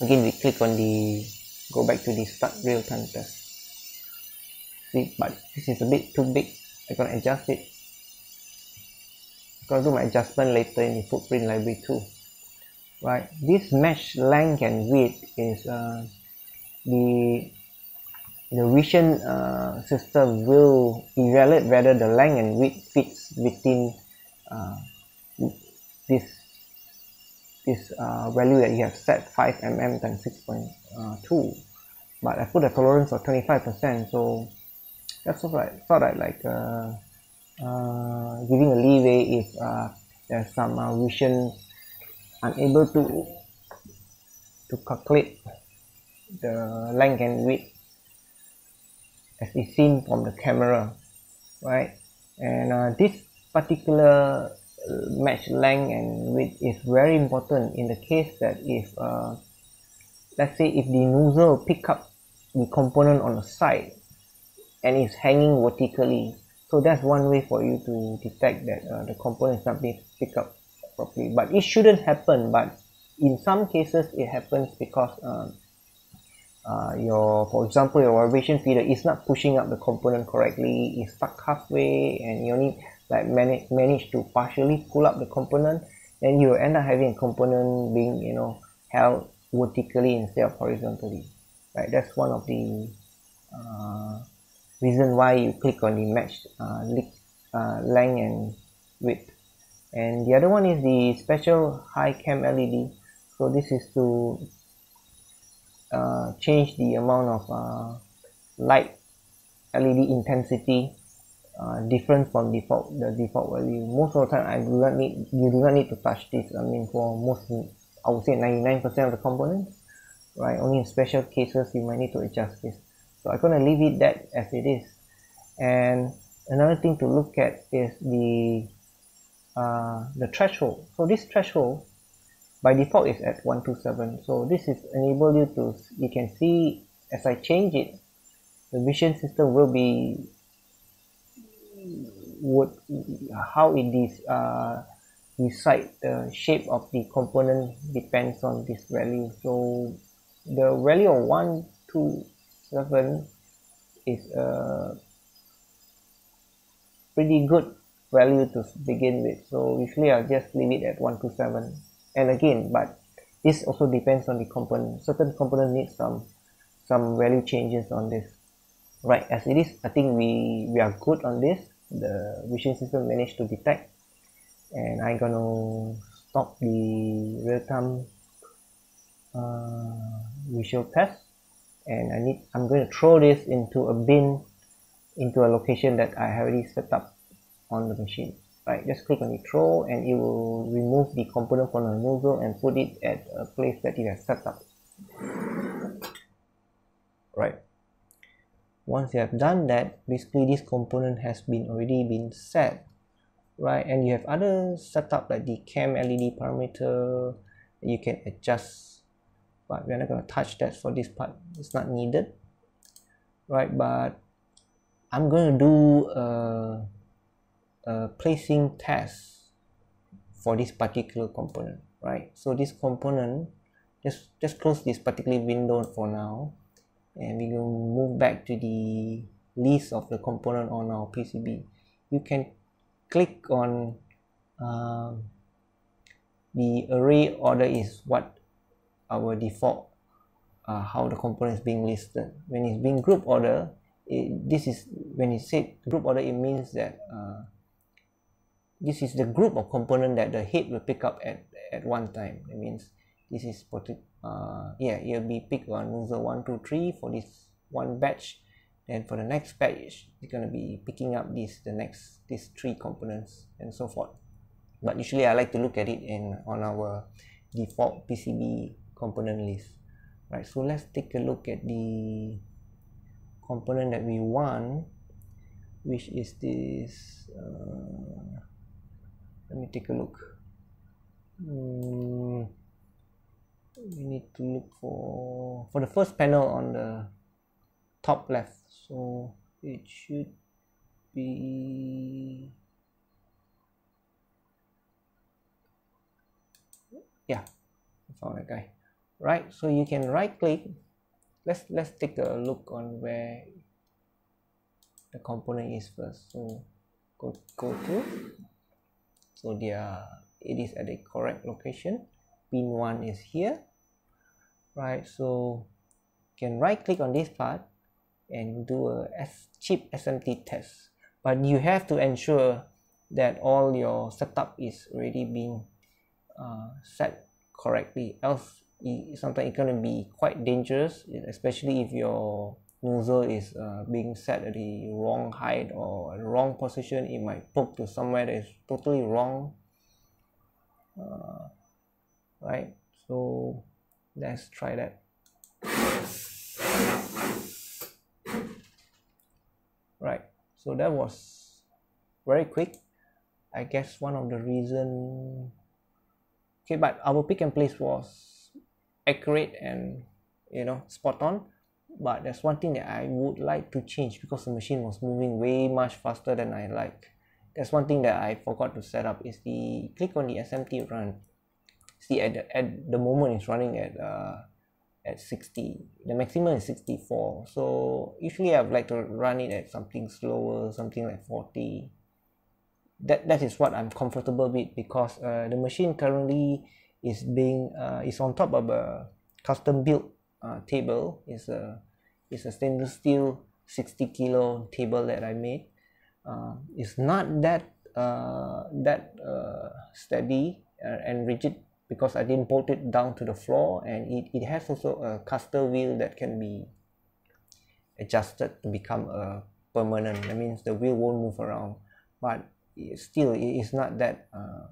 again we click on the go back to the start real-time test. See but this is a bit too big. I'm gonna adjust it. I'm gonna do my adjustment later in the footprint library too. Right. This match length and width is uh, the the vision uh, system will evaluate whether the length and width fits within uh, this this uh, value that you have set 5 mm times 6.2 but I put a tolerance of 25% so that's sort of like, sort of like uh, uh, giving a leeway if uh, there's some uh, vision unable to to calculate the length and width as is seen from the camera right? And uh, this particular uh, match length and width is very important in the case that if uh, let's say if the nozzle pick up the component on the side and is hanging vertically. So that's one way for you to detect that uh, the component is not being picked up properly. But it shouldn't happen but in some cases it happens because uh, uh, your for example your vibration feeder is not pushing up the component correctly it's stuck halfway and you only like manage manage to partially pull up the component then you end up having a component being you know held vertically instead of horizontally. Right that's one of the uh, reason why you click on the match uh, uh, length and width. And the other one is the special high cam LED so this is to uh, change the amount of uh, light LED intensity uh, different from default the default value. Most of the time I do not need you do not need to touch this. I mean for most I would say 99% of the components right? Only in special cases you might need to adjust this. So I'm gonna leave it that as it is. And another thing to look at is the uh, the threshold. So this threshold by default is at 127 so this is enable you to you can see as I change it the vision system will be what how it is uh, decide the shape of the component depends on this value. So the value of 127 is a pretty good value to begin with. So usually I'll just leave it at 127 and again but this also depends on the component certain component needs some some value changes on this. Right as it is I think we we are good on this. The vision system managed to detect. And I'm gonna stop the real-time uh, visual test. And I need I'm going to throw this into a bin into a location that I have already set up on the machine right just click on throw and it will remove the component from the nozzle and put it at a place that you have set up. Right. Once you have done that basically this component has been already been set. Right and you have other setup like the cam led parameter you can adjust. But we're not going to touch that for this part. It's not needed. Right but i'm going to do a, a placing test for this particular component right? So this component just just close this particular window for now and we will move back to the list of the component on our PCB you can click on um, the array order is what our default uh, how the component is being listed. When it's being group order it, this is when it said group order it means that uh, this is the group of component that the head will pick up at at one time. It means this is uh, yeah it'll be picked on user one two three for this one batch. And for the next batch you're going to be picking up this the next these three components and so forth. But usually I like to look at it in on our default PCB component list. Right so let's take a look at the component that we want which is this uh, let me take a look. Mm, we need to look for for the first panel on the top left. So it should be yeah I found that guy. Right so you can right click let's let's take a look on where the component is first. So go go to so there it is at the correct location. Pin 1 is here right? So you can right click on this part and do a S chip SMT test. But you have to ensure that all your setup is already being uh, set correctly. Else it, sometimes it's going to be quite dangerous especially if your nozzle is uh, being set at the wrong height or wrong position it might poke to somewhere that is totally wrong. Uh, right? So let's try that. Right. So that was very quick. I guess one of the reason okay but our pick and place was accurate and you know spot on but there's one thing that I would like to change because the machine was moving way much faster than I like. There's one thing that I forgot to set up is the click on the SMT run. See at the, at the moment it's running at uh, at 60 the maximum is 64 so usually I'd like to run it at something slower something like 40 that that is what I'm comfortable with because uh, the machine currently is being uh, is on top of a custom built uh, table. Is a is a stainless steel 60 kilo table that I made. Uh, it's not that uh, that uh, steady and rigid because I didn't bolt it down to the floor and it, it has also a caster wheel that can be adjusted to become a permanent. That means the wheel won't move around. But still it is not that uh,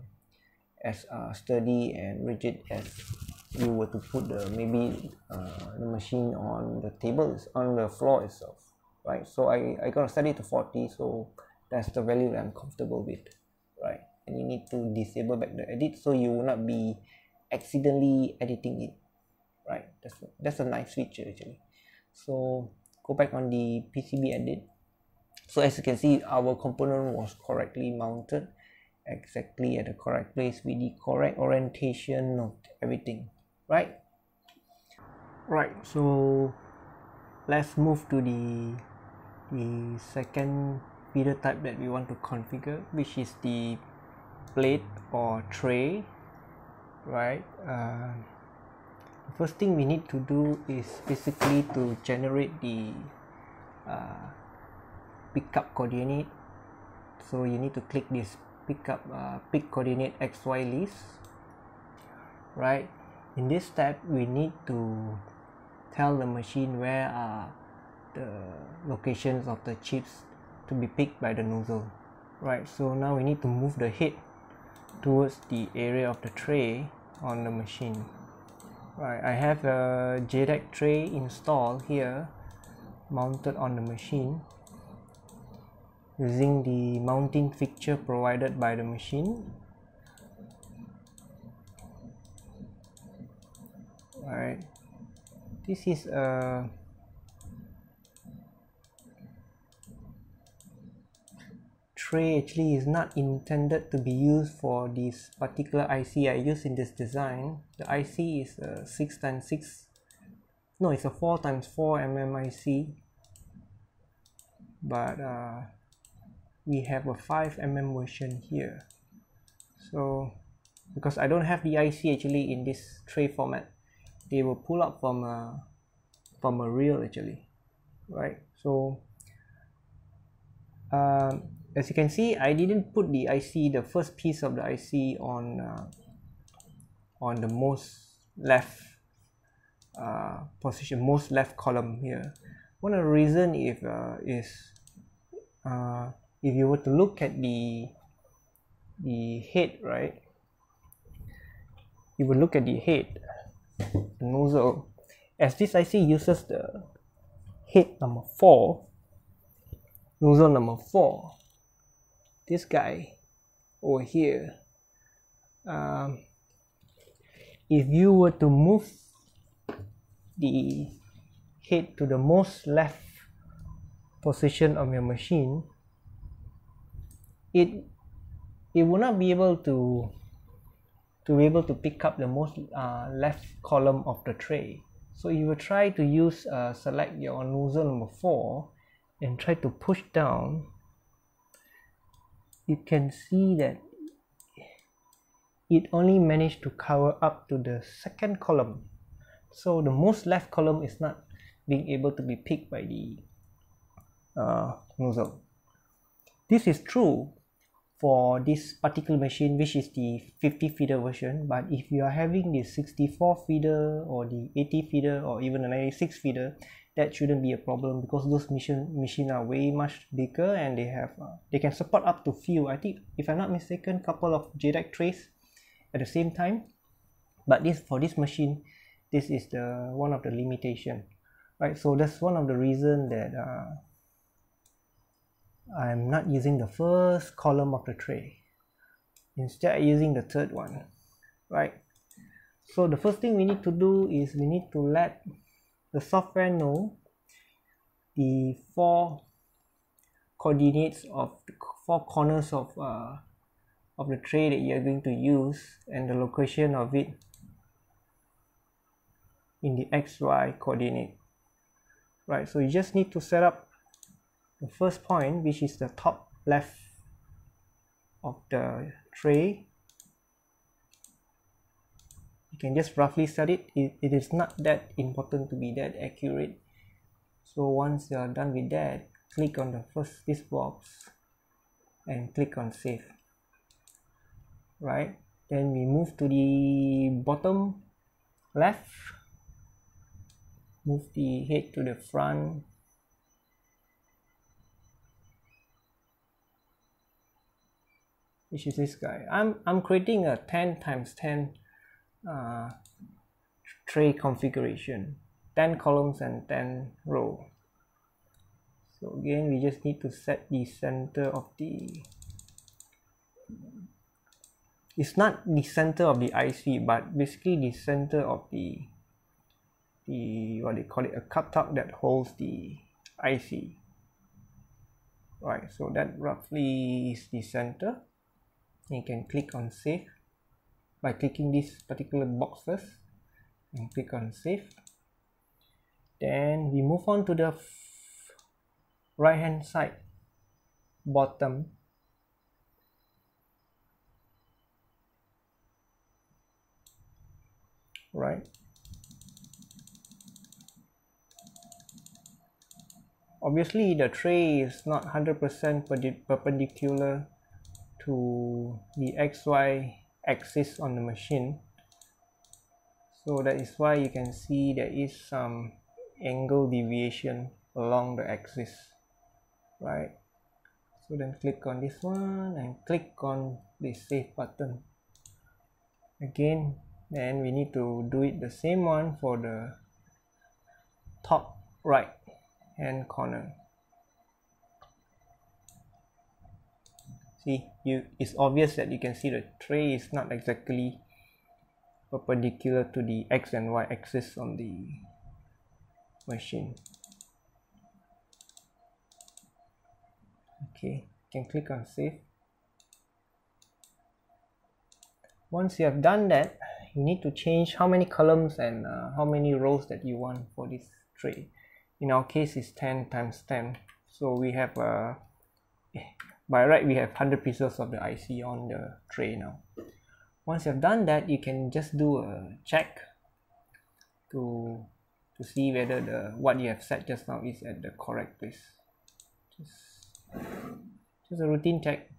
as uh, sturdy and rigid as you were to put the maybe uh, the machine on the table on the floor itself right? So I, I gotta set it to 40 so that's the value that I'm comfortable with right? And you need to disable back the edit so you will not be accidentally editing it right? That's a, that's a nice feature actually. So go back on the PCB edit. So as you can see our component was correctly mounted exactly at the correct place with the correct orientation of everything right? Right so let's move to the the second feeder type that we want to configure which is the plate or tray right? Uh, the first thing we need to do is basically to generate the uh, pickup coordinate. So you need to click this pickup uh, pick coordinate xy list right in this step we need to tell the machine where are the locations of the chips to be picked by the nozzle. Right so now we need to move the head towards the area of the tray on the machine. Right I have a JEDEC tray installed here mounted on the machine using the mounting fixture provided by the machine alright. This is a tray actually is not intended to be used for this particular IC I use in this design. The IC is a 6 times 6 no it's a 4 times 4 mm IC but uh, we have a 5 mm version here. So because I don't have the IC actually in this tray format they will pull up from a from a reel actually right? So um, as you can see I didn't put the IC the first piece of the IC on uh, on the most left uh, position most left column here. One of the reason if uh, is uh, if you were to look at the the head right you would look at the head nozzle. As this IC uses the head number 4 nozzle number 4 this guy over here um, if you were to move the head to the most left position of your machine it it will not be able to to be able to pick up the most uh, left column of the tray. So you will try to use uh, select your nozzle number 4 and try to push down. You can see that it only managed to cover up to the second column. So the most left column is not being able to be picked by the uh, nozzle. This is true for this particular machine which is the 50 feeder version. But if you are having the 64 feeder or the 80 feeder or even a 96 feeder that shouldn't be a problem because those machine machine are way much bigger and they have uh, they can support up to few. I think if I'm not mistaken couple of JEDEC trays at the same time. But this for this machine this is the one of the limitation. Right? So that's one of the reason that uh, I'm not using the first column of the tray. Instead using the third one right? So the first thing we need to do is we need to let the software know the four coordinates of the four corners of uh, of the tray that you're going to use and the location of it in the xy coordinate right? So you just need to set up the first point which is the top left of the tray you can just roughly set it. it it is not that important to be that accurate. So once you are done with that click on the first this box and click on save. Right? Then we move to the bottom left. Move the head to the front which is this guy. I'm I'm creating a 10 times 10 uh, tray configuration. 10 columns and 10 row. So again we just need to set the center of the it's not the center of the IC but basically the center of the the what they call it a cup cutout that holds the IC right so that roughly is the center you can click on save. By clicking this particular box first and click on save. Then we move on to the right hand side bottom. Right. Obviously the tray is not 100% perpendicular to the XY axis on the machine. So that is why you can see there is some angle deviation along the axis right? So then click on this one and click on the save button. Again then we need to do it the same one for the top right hand corner see you it's obvious that you can see the tray is not exactly perpendicular to the x and y axis on the machine. Okay can click on save. Once you have done that you need to change how many columns and uh, how many rows that you want for this tray. In our case is 10 times 10 so we have uh, by right we have 100 pieces of the IC on the tray now. Once you've done that you can just do a check to to see whether the what you have set just now is at the correct place. Just just a routine check.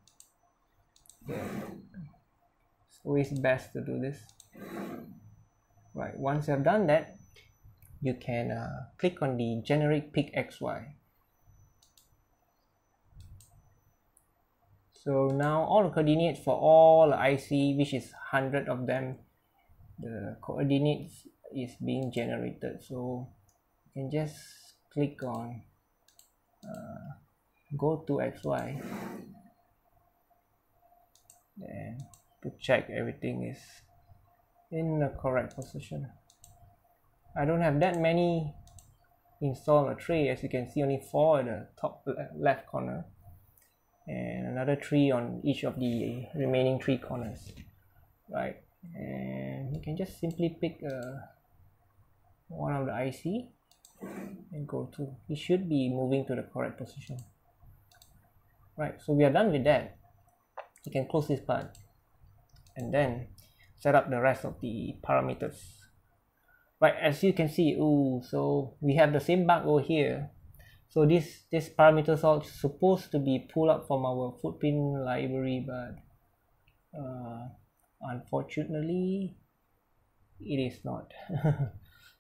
It's always best to do this. Right once you have done that you can uh, click on the generate pick XY so now all the coordinates for all the IC which is 100 of them the coordinates is being generated. So you can just click on uh, go to XY then to check everything is in the correct position. I don't have that many install a tray as you can see only four at the top left corner and another three on each of the remaining three corners right? And you can just simply pick uh, one of the IC and go to it should be moving to the correct position. Right so we are done with that. You can close this part and then set up the rest of the parameters. Right as you can see oh so we have the same bug over here so this this parameters are supposed to be pulled up from our footprint library but uh, unfortunately it is not.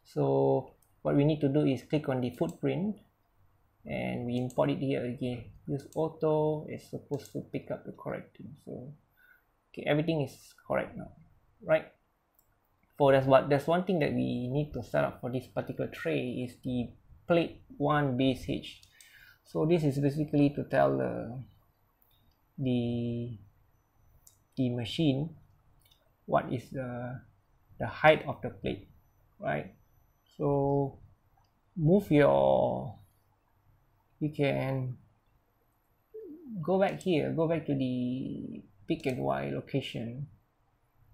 So what we need to do is click on the footprint and we import it here again. Use auto is supposed to pick up the correct thing. So okay everything is correct now right? For that's what there's one thing that we need to set up for this particular tray is the plate 1 base h so this is basically to tell the the the machine what is the the height of the plate right? So move your you can go back here go back to the pick and y location.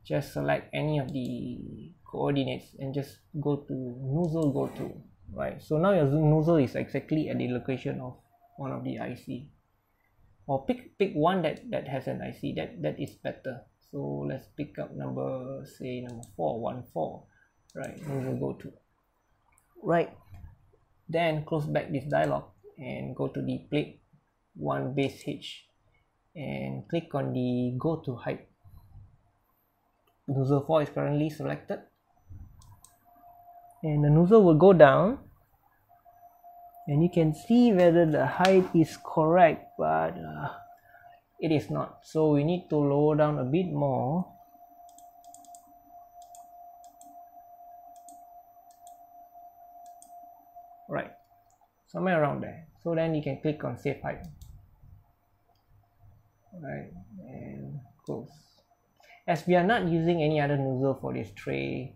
Just select any of the coordinates and just go to nozzle go to right. So now your nozzle is exactly at the location of one of the IC or pick pick one that that has an IC that that is better. So let's pick up number say number four one four. Right. We will go to right. Then close back this dialog and go to the plate one base H and click on the go to height. Nozzle 4 is currently selected and the nozzle will go down. And you can see whether the height is correct but uh, it is not. So we need to lower down a bit more. Right. Somewhere around there. So then you can click on save height. Right. And close. As we are not using any other nozzle for this tray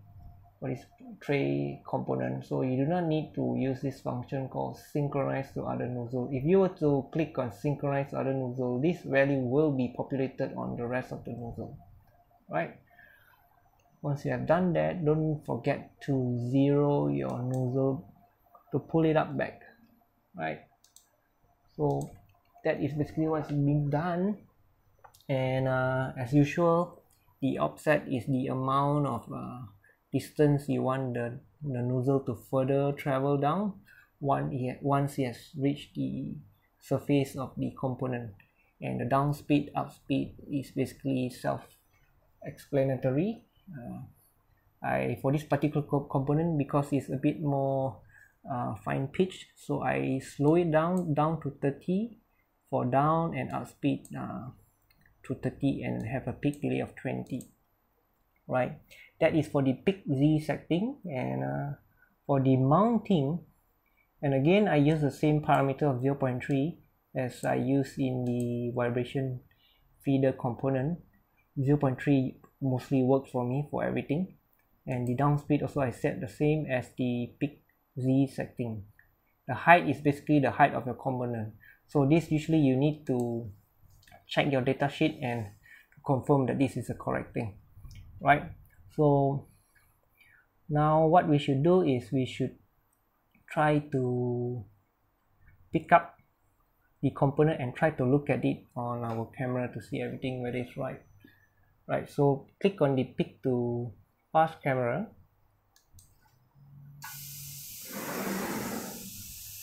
for this tray component. So you do not need to use this function called synchronize to other nozzle. If you were to click on synchronize to other nozzle this value will be populated on the rest of the nozzle right? Once you have done that don't forget to zero your nozzle to pull it up back right? So that is basically what's being done. And uh, as usual the offset is the amount of uh, distance you want the, the nozzle to further travel down once it has reached the surface of the component. And the down speed up speed is basically self explanatory uh, I for this particular co component because it's a bit more uh, fine pitch so I slow it down down to 30 for down and up speed uh, to 30 and have a peak delay of 20 right? That is for the peak Z setting and uh, for the mounting. And again I use the same parameter of 0.3 as I use in the vibration feeder component. 0.3 mostly works for me for everything. And the down speed also I set the same as the peak Z setting. The height is basically the height of your component. So this usually you need to check your data sheet and confirm that this is the correct thing right? So now what we should do is we should try to pick up the component and try to look at it on our camera to see everything whether it's right right? So click on the pick to fast camera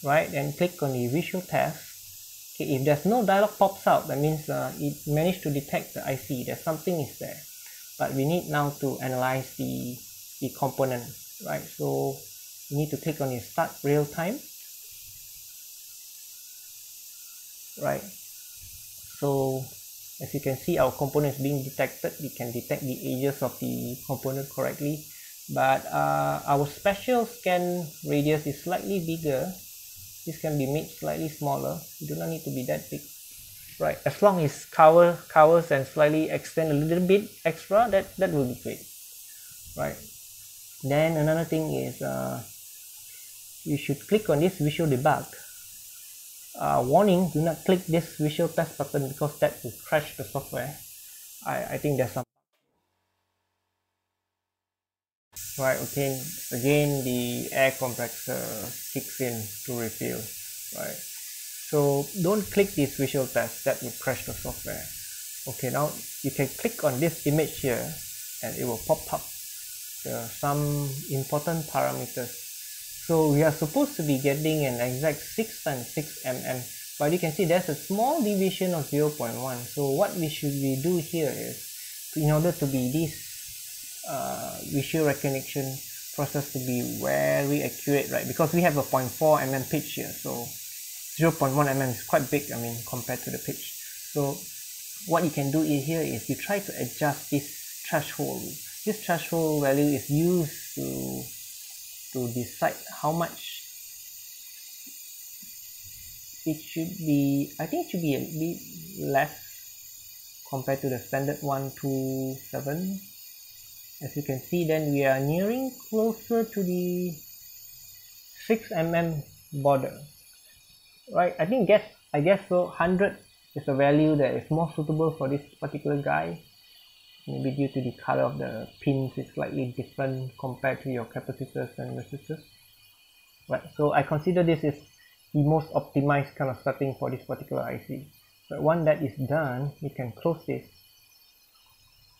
right? And click on the visual test. Okay if there's no dialog pops out that means uh, it managed to detect the IC that something is there but we need now to analyze the the component right? So you need to click on the start real time. Right. So as you can see our component is being detected. We can detect the edges of the component correctly. But uh, our special scan radius is slightly bigger. This can be made slightly smaller. You do not need to be that big right. As long as cover covers and slightly extend a little bit extra that that will be great. Right. Then another thing is uh, you should click on this visual debug. Uh, warning do not click this visual test button because that will crash the software. I, I think there's some right okay. Again the air compressor kicks in to refill. Right so don't click this visual test. That will crash the software. Okay now you can click on this image here and it will pop up. Uh, some important parameters. So we are supposed to be getting an exact 6 times 6 mm but you can see there's a small deviation of 0.1 so what we should we do here is in order to be this uh, visual recognition process to be very accurate right? Because we have a 0.4 mm pitch here so 0.1 mm is quite big I mean compared to the pitch. So what you can do here is you try to adjust this threshold. This threshold value is used to to decide how much it should be I think it should be a bit less compared to the standard 127 as you can see then we are nearing closer to the 6 mm border right? I think guess I guess so. 100 is a value that is more suitable for this particular guy. Maybe due to the color of the pins is slightly different compared to your capacitors and resistors right? So I consider this is the most optimized kind of setting for this particular IC but one that is done you can close this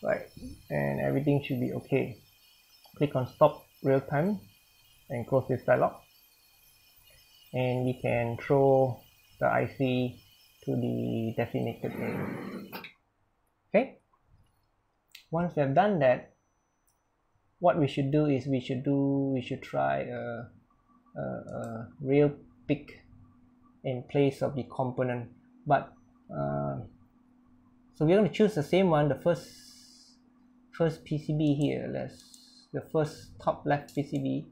right? And everything should be okay. Click on stop real time and close this dialog and we can throw the IC to the designated area. Okay? Once we have done that what we should do is we should do we should try a, a, a real pick in place of the component. But uh, so we're going to choose the same one the first first PCB here. Let's the first top left PCB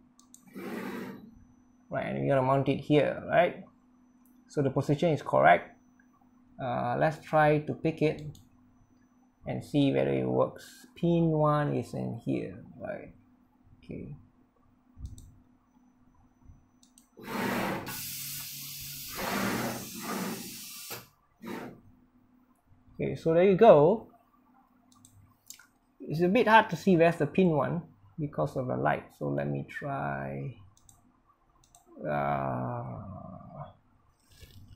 right and we're to mount it here right? So the position is correct. Uh, let's try to pick it and see whether it works. Pin 1 is in here right? Okay. Okay so there you go. It's a bit hard to see where's the pin one because of the light so let me try uh,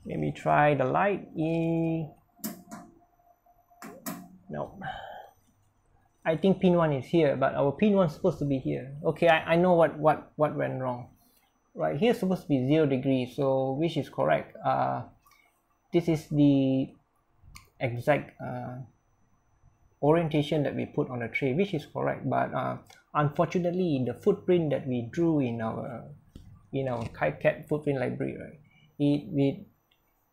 let me try the light E. Nope. I think pin 1 is here but our pin 1 is supposed to be here okay I, I know what what what went wrong right here supposed to be zero degrees so which is correct uh, this is the exact uh, orientation that we put on the tray which is correct but uh, unfortunately the footprint that we drew in our in our KiCad footprint library right? It it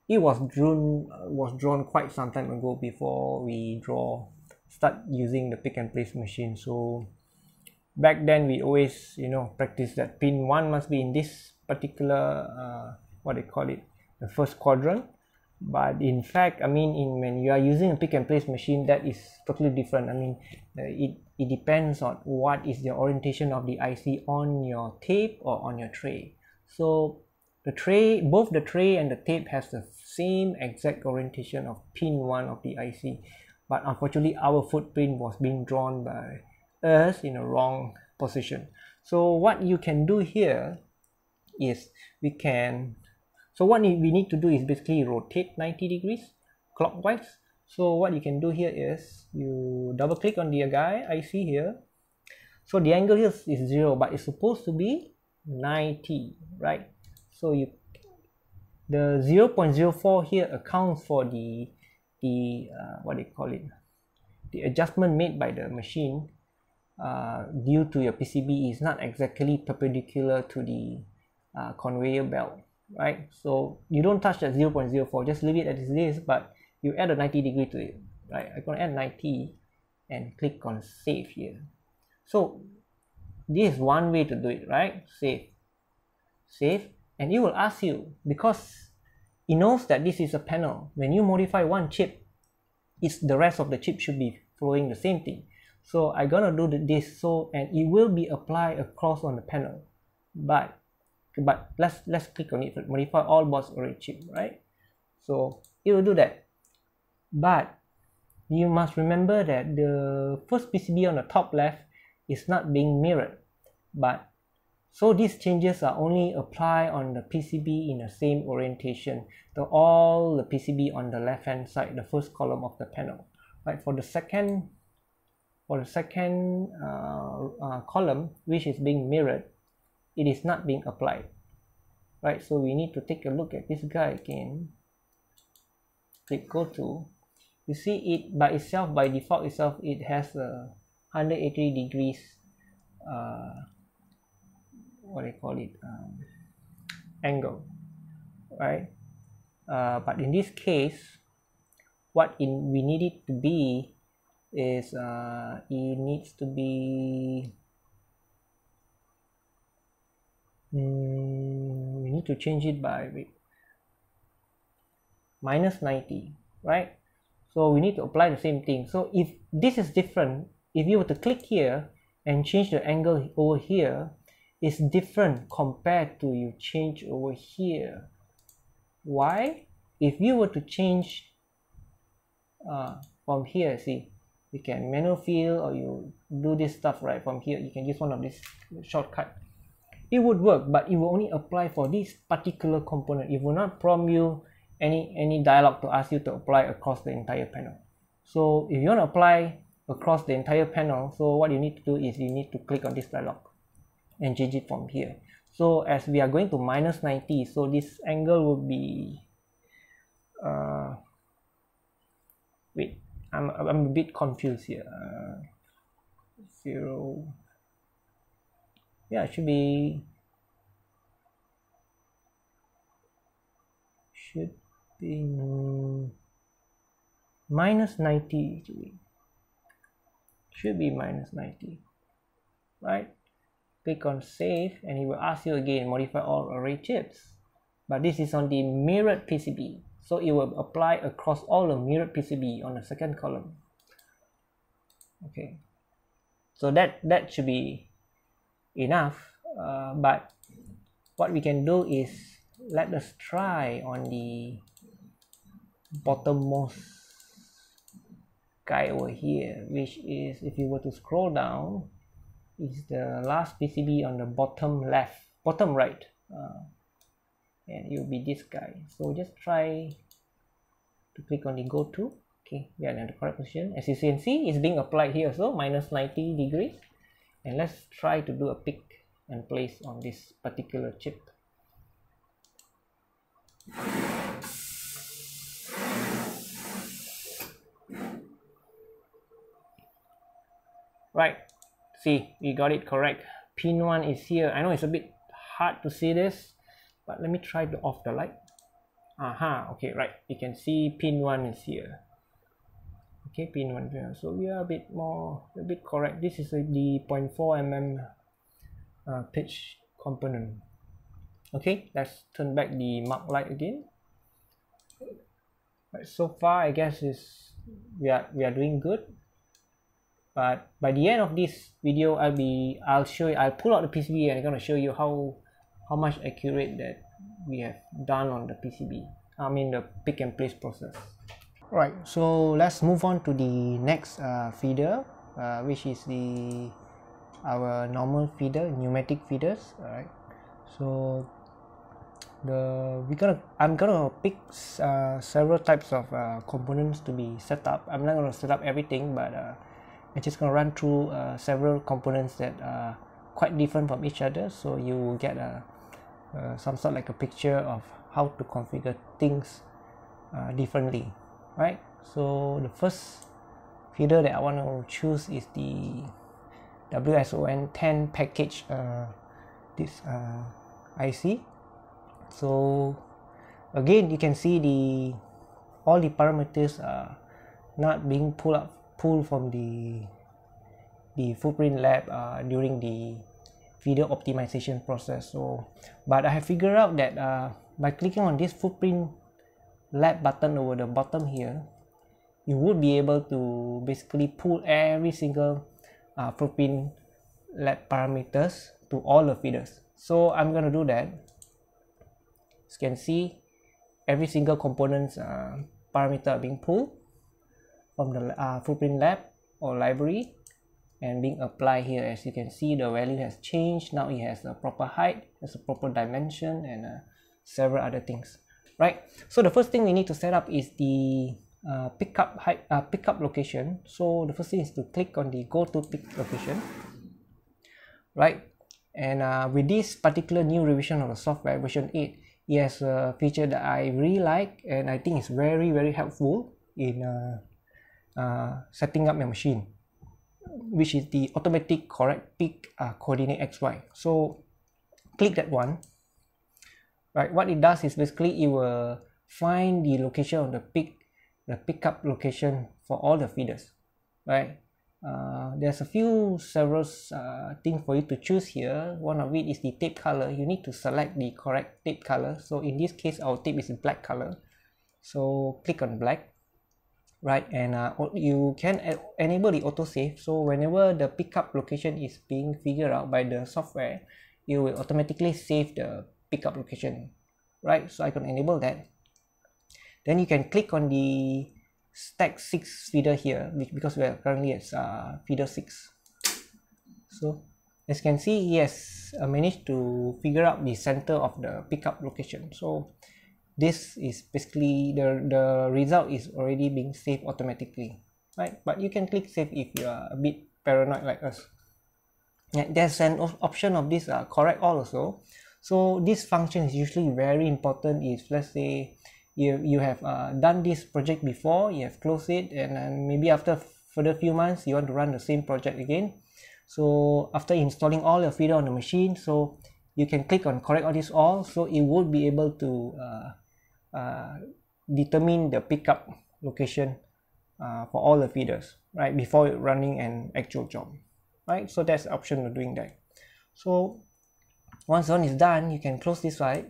it was drawn was drawn quite some time ago before we draw start using the pick and place machine. So back then we always you know practice that pin one must be in this particular uh, what they call it the first quadrant but in fact i mean in when you are using a pick and place machine that is totally different. I mean uh, it it depends on what is the orientation of the ic on your tape or on your tray. So the tray both the tray and the tape has the same exact orientation of pin one of the ic but unfortunately our footprint was being drawn by us in a wrong position. So what you can do here is we can so what we need to do is basically rotate 90 degrees clockwise. So what you can do here is you double click on the guy I see here. So the angle here is zero but it's supposed to be 90 right? So you the 0.04 here accounts for the the uh, what do you call it? The adjustment made by the machine uh, due to your PCB is not exactly perpendicular to the uh, conveyor belt right? So you don't touch that 0.04 just leave it as it is but you add a 90 degree to it right? I'm gonna add 90 and click on save here. So this is one way to do it right? Save. Save. And it will ask you because it knows that this is a panel. When you modify one chip it's the rest of the chip should be following the same thing. So I'm gonna do this. So and it will be applied across on the panel. But but let's let's click on it. Modify all array chip right? So it will do that. But you must remember that the first PCB on the top left is not being mirrored. But so these changes are only apply on the PCB in the same orientation. To all the PCB on the left hand side the first column of the panel right? For the second for the second uh, uh, column which is being mirrored it is not being applied. Right? So we need to take a look at this guy again. Click go to. You see it by itself by default itself it has a 180 degrees uh, what do you call it um, angle. Right? Uh, but in this case what in we need it to be is uh, it needs to be mm, we need to change it by minus 90 right? So we need to apply the same thing. So if this is different if you were to click here and change the angle over here is different compared to you change over here. Why? If you were to change uh, from here see you can manual fill or you do this stuff right from here. You can use one of this shortcut it would work but it will only apply for this particular component. It will not prompt you any any dialog to ask you to apply across the entire panel. So if you want to apply across the entire panel so what you need to do is you need to click on this dialog and change it from here. So as we are going to minus 90 so this angle will be uh, wait I'm, I'm a bit confused here. Uh, zero yeah it should be should be minus 90 actually should be minus 90 right? Click on save and it will ask you again modify all array chips. But this is on the mirrored PCB so it will apply across all the mirrored PCB on the second column. Okay. So that that should be enough uh, but what we can do is let us try on the bottommost guy over here which is if you were to scroll down is the last PCB on the bottom left bottom right uh, and it will be this guy. So just try to click on the go to. Okay we are in the correct position. As you can see it's being applied here so minus 90 degrees and let's try to do a pick and place on this particular chip. Right. See we got it correct. Pin 1 is here. I know it's a bit hard to see this but let me try to off the light. Aha uh -huh, okay right. You can see pin 1 is here okay pin 1 here so we are a bit more a bit correct. This is the 0.4 mm uh, pitch component. Okay let's turn back the mark light again. Right, so far I guess is we are we are doing good. But by the end of this video I'll be I'll show you I'll pull out the PCB and I'm gonna show you how how much accurate that we have done on the PCB I mean the pick and place process right so let's move on to the next uh, feeder uh, which is the our normal feeder pneumatic feeders all right so the we gonna I'm gonna pick uh, several types of uh, components to be set up. I'm not gonna set up everything but uh, I'm just gonna run through uh, several components that are quite different from each other. So you will get a some sort like a picture of how to configure things differently right? So the first feeder that I want to choose is the WSON 10 package uh, this uh, IC so again you can see the all the parameters are not being pulled up pulled from the the footprint lib uh, during the video optimization process. So but I have figured out that uh, by clicking on this footprint lib button over the bottom here you would be able to basically pull every single uh, footprint lib parameters to all the feeders. So I'm gonna do that. As you can see every single components uh, parameter being pulled from the uh, footprint lib or library and being applied here. As you can see the value has changed. Now it has a proper height has a proper dimension and uh, several other things right? So the first thing we need to set up is the uh, pickup uh, pickup location. So the first thing is to click on the go to pick location right? And uh, with this particular new revision of the software version 8 it has a feature that I really like and I think it's very very helpful in uh, uh, setting up your machine which is the automatic correct pick uh, coordinate XY so click that one right what it does is basically it will find the location of the pick the pickup location for all the feeders. Right uh, there's a few several uh, things for you to choose here. One of it is the tape color. You need to select the correct tape color. So in this case our tape is black color. So click on black. Right and uh, you can enable the autosave. So whenever the pickup location is being figured out by the software you will automatically save the pickup location right? So I can enable that. Then you can click on the stack 6 feeder here because we are currently at uh, feeder 6 so as you can see has uh, managed to figure out the center of the pickup location. So this is basically the the result is already being saved automatically right? But you can click save if you are a bit paranoid like us. Yeah, there's an option of this uh, correct all also so this function is usually very important if let's say you you have uh, done this project before you have closed it and then maybe after further few months you want to run the same project again. So after installing all your feeder on the machine so you can click on correct all this all so it would be able to uh, uh, determine the pickup location uh, for all the feeders right before running an actual job right? So that's the option of doing that. So once one is done you can close this right?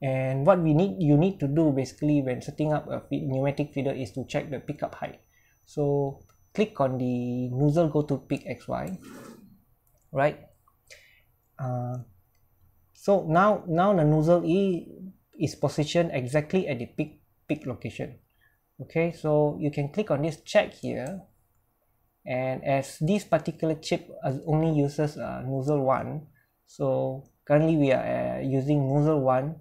And what we need you need to do basically when setting up a pneumatic feeder is to check the pickup height. So click on the nozzle go to pick xy right? Uh, so now now the nozzle e is positioned exactly at the peak peak location. Okay so you can click on this check here. And as this particular chip only uses uh, nozzle 1 so currently we are uh, using nozzle 1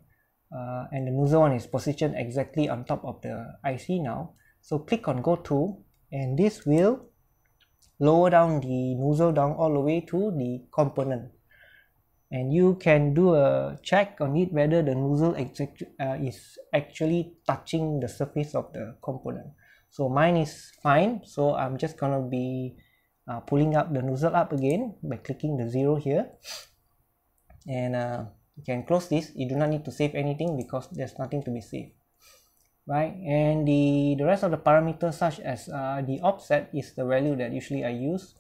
uh, and the nozzle one is positioned exactly on top of the IC now. So click on go to and this will lower down the nozzle down all the way to the component. And you can do a check on it whether the nozzle uh, is actually touching the surface of the component. So mine is fine. So I'm just gonna be uh, pulling up the nozzle up again by clicking the zero here and uh, you can close this. You do not need to save anything because there's nothing to be saved. Right? And the the rest of the parameters such as uh, the offset is the value that usually I use.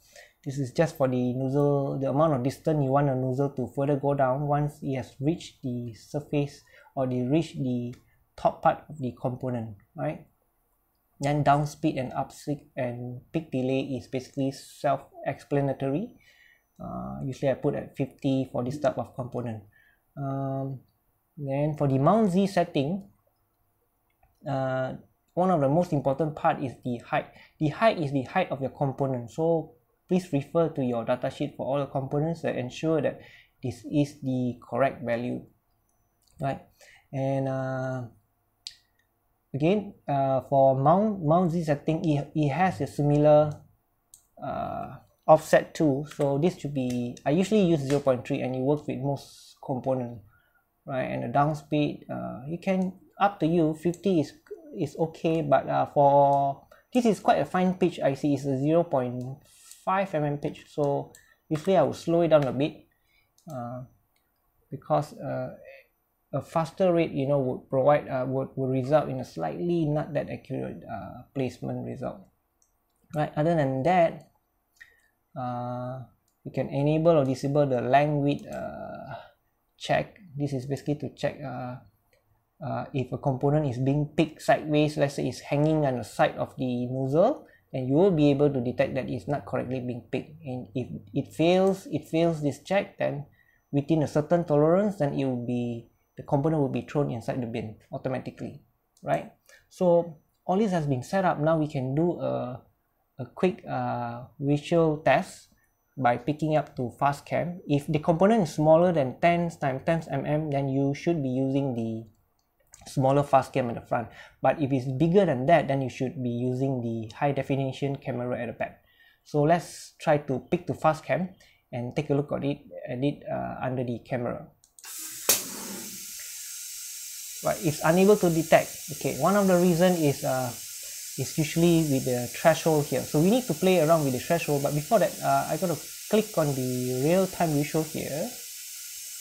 This is just for the nozzle the amount of distance you want a nozzle to further go down once it has reached the surface or the reach the top part of the component. Right? Then down speed and up speed and peak delay is basically self-explanatory uh, usually I put at 50 for this type of component. Um, then for the mount Z setting uh, one of the most important part is the height. The height is the height of your component. So please refer to your datasheet for all the components that ensure that this is the correct value. Right? And uh, again uh, for mount mount z setting it, it has a similar uh, offset too. So this should be i usually use 0.3 and it works with most component right? And the down speed uh, you can up to you 50 is is okay but uh, for this is quite a fine pitch IC. It's a 0.5 mm pitch. So usually i will slow it down a bit uh, because uh, a faster rate you know would provide uh, would, would result in a slightly not that accurate uh, placement result right? Other than that uh, you can enable or disable the width uh, check. This is basically to check uh, uh, if a component is being picked sideways let's say it's hanging on the side of the nozzle and you will be able to detect that it's not correctly being picked. And if it fails it fails this check then within a certain tolerance then it will be the component will be thrown inside the bin automatically right? So all this has been set up. Now we can do a, a quick uh, visual test by picking up to FastCam if the component is smaller than 10 times 10 mm then you should be using the smaller FastCam at the front. But if it's bigger than that then you should be using the high definition camera at the back. So let's try to pick to FastCam and take a look at it at it uh, under the camera. Right it's unable to detect. Okay one of the reason is uh is usually with the threshold here. So we need to play around with the threshold but before that uh, i got to click on the real-time visual here.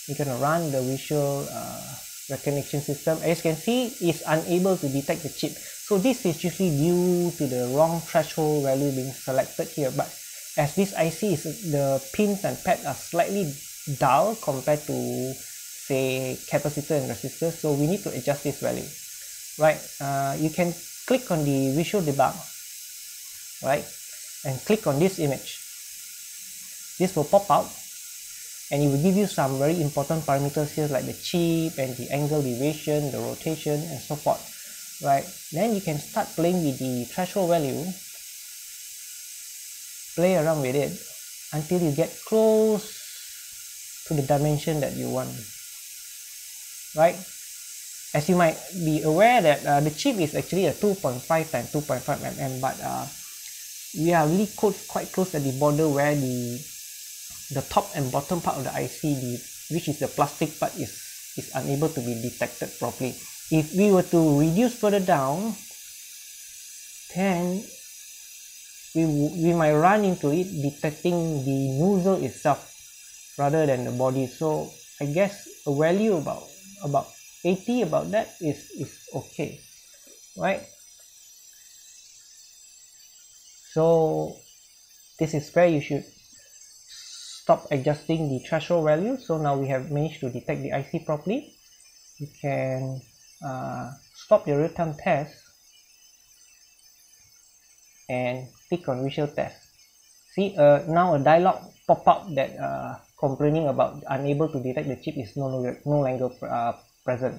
We're going to run the visual uh, recognition system. As you can see it's unable to detect the chip. So this is usually due to the wrong threshold value being selected here. But as this IC is the pins and pads are slightly dull compared to say capacitor and resistor. So we need to adjust this value. Right uh, you can click on the visual debug right and click on this image. This will pop out and it will give you some very important parameters here like the chip and the angle deviation the rotation and so forth right? Then you can start playing with the threshold value play around with it until you get close to the dimension that you want right as you might be aware that uh, the chip is actually a 2.5 times 2.5 mm but uh, we are really close, quite close at the border where the the top and bottom part of the IC the, which is the plastic part is is unable to be detected properly. If we were to reduce further down then we, we might run into it detecting the nozzle itself rather than the body. So I guess a value about about 80 about that is is okay right? So this is where you should stop adjusting the threshold value. So now we have managed to detect the IC properly. You can uh, stop your real-time test and click on visual test. See uh, now a dialog pop up that uh, complaining about unable to detect the chip is no longer no longer uh, present.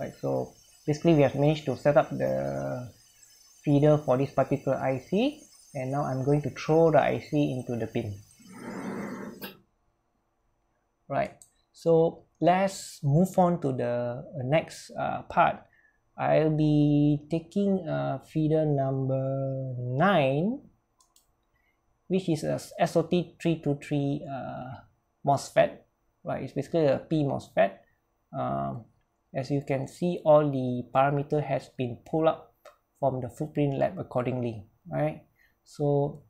Right so basically we have managed to set up the feeder for this particular IC and now I'm going to throw the IC into the pin right so let's move on to the next uh, part. I'll be taking uh, feeder number 9 which is a SOT323 uh, MOSFET. Right it's basically a P MOSFET um, as you can see all the parameter has been pulled up from the footprint lib accordingly right? So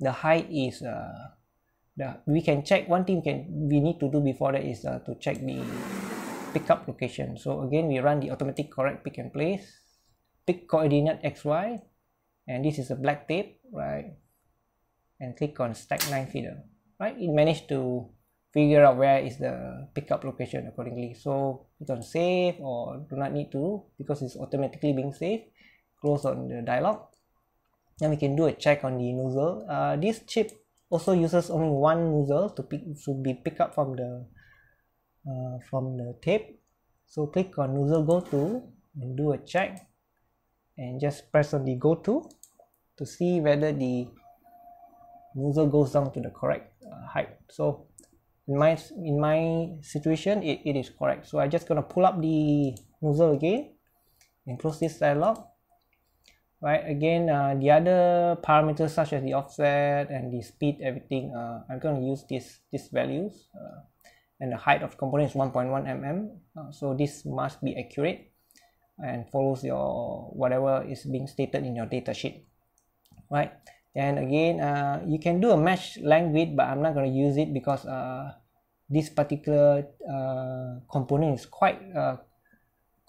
the height is uh, the we can check one thing we can we need to do before that is uh, to check the pickup location. So again we run the automatic correct pick and place pick coordinate xy and this is a black tape right? And click on stack line feeder right? It managed to figure out where is the pickup location accordingly. So click on save or do not need to because it's automatically being saved. Close on the dialog. Then we can do a check on the nozzle uh, this chip also uses only one nozzle to pick to be picked up from the uh, from the tape. So click on nozzle go to and do a check and just press on the go to to see whether the nozzle goes down to the correct uh, height. So in my in my situation it, it is correct. So i just gonna pull up the nozzle again and close this dialog right again uh, the other parameters such as the offset and the speed everything uh, I'm going to use this these values uh, and the height of component is 1.1 mm uh, so this must be accurate and follows your whatever is being stated in your data sheet. Right and again uh, you can do a match length but I'm not going to use it because uh, this particular uh, component is quite uh,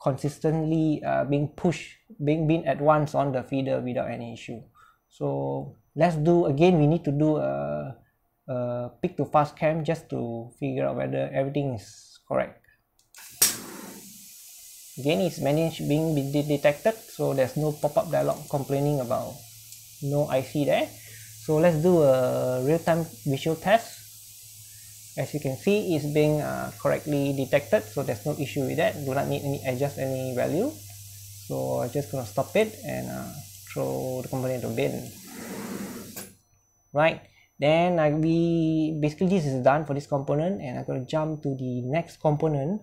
consistently uh, being pushed being being at once on the feeder without any issue. So let's do again we need to do a, a pick to fast cam just to figure out whether everything is correct. Again it's managed being detected so there's no pop-up dialog complaining about no IC there. So let's do a real-time visual test. As you can see it's being uh, correctly detected so there's no issue with that. Do not need any adjust any value. So I'm just gonna stop it and uh, throw the component to bin. Right. Then I we basically this is done for this component and I'm to jump to the next component.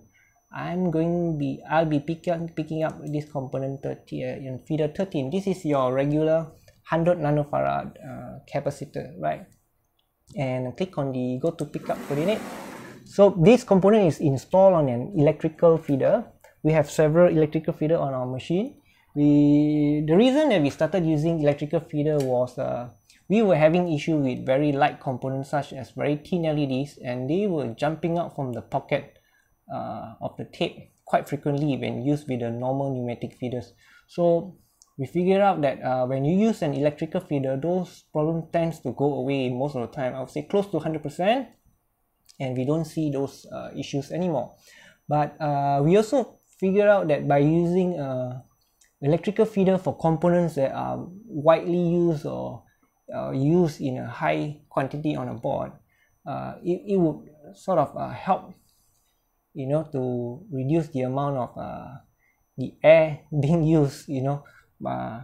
I'm going be I'll be picking picking up this component 30 uh, in feeder 13 this is your regular 100 nanofarad uh, capacitor right? And click on the go to pickup coordinate. So this component is installed on an electrical feeder. We have several electrical feeder on our machine. We the reason that we started using electrical feeder was uh, we were having issue with very light components such as very thin LEDs and they were jumping out from the pocket uh, of the tape quite frequently when used with the normal pneumatic feeders. So we figured out that uh, when you use an electrical feeder those problem tends to go away most of the time. I would say close to 100% and we don't see those uh, issues anymore. But uh, we also figured out that by using a electrical feeder for components that are widely used or uh, used in a high quantity on a board uh, it, it would sort of uh, help you know to reduce the amount of the air being used you know uh,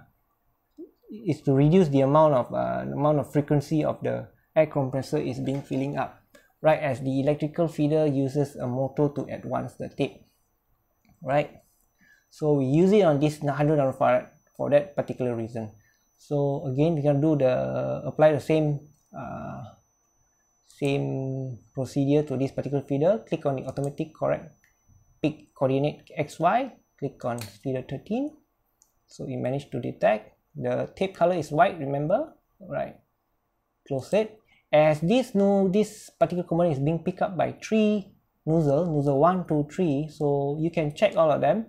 is to reduce the amount of uh, amount of frequency of the air compressor is being filling up right as the electrical feeder uses a motor to advance the tape right? So we use it on this 100 nanofarad for that particular reason. So again we can do the apply the same uh, same procedure to this particular feeder. Click on the automatic correct pick coordinate xy click on feeder 13 so we managed to detect the tape color is white remember? Right. Close it. As this no this particular component is being picked up by three nozzle nozzle one two three so you can check all of them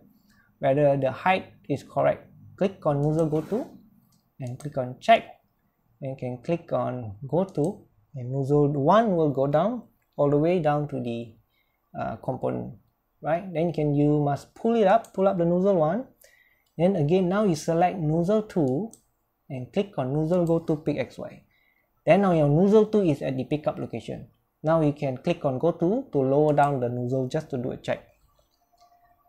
whether the height is correct. Click on nozzle go to and click on check. And you can click on go to and nozzle one will go down all the way down to the uh, component. Right? Then you can you must pull it up pull up the nozzle one then again now you select nozzle 2 and click on nozzle go to pick xy then now your nozzle 2 is at the pickup location. Now you can click on go to to lower down the nozzle just to do a check.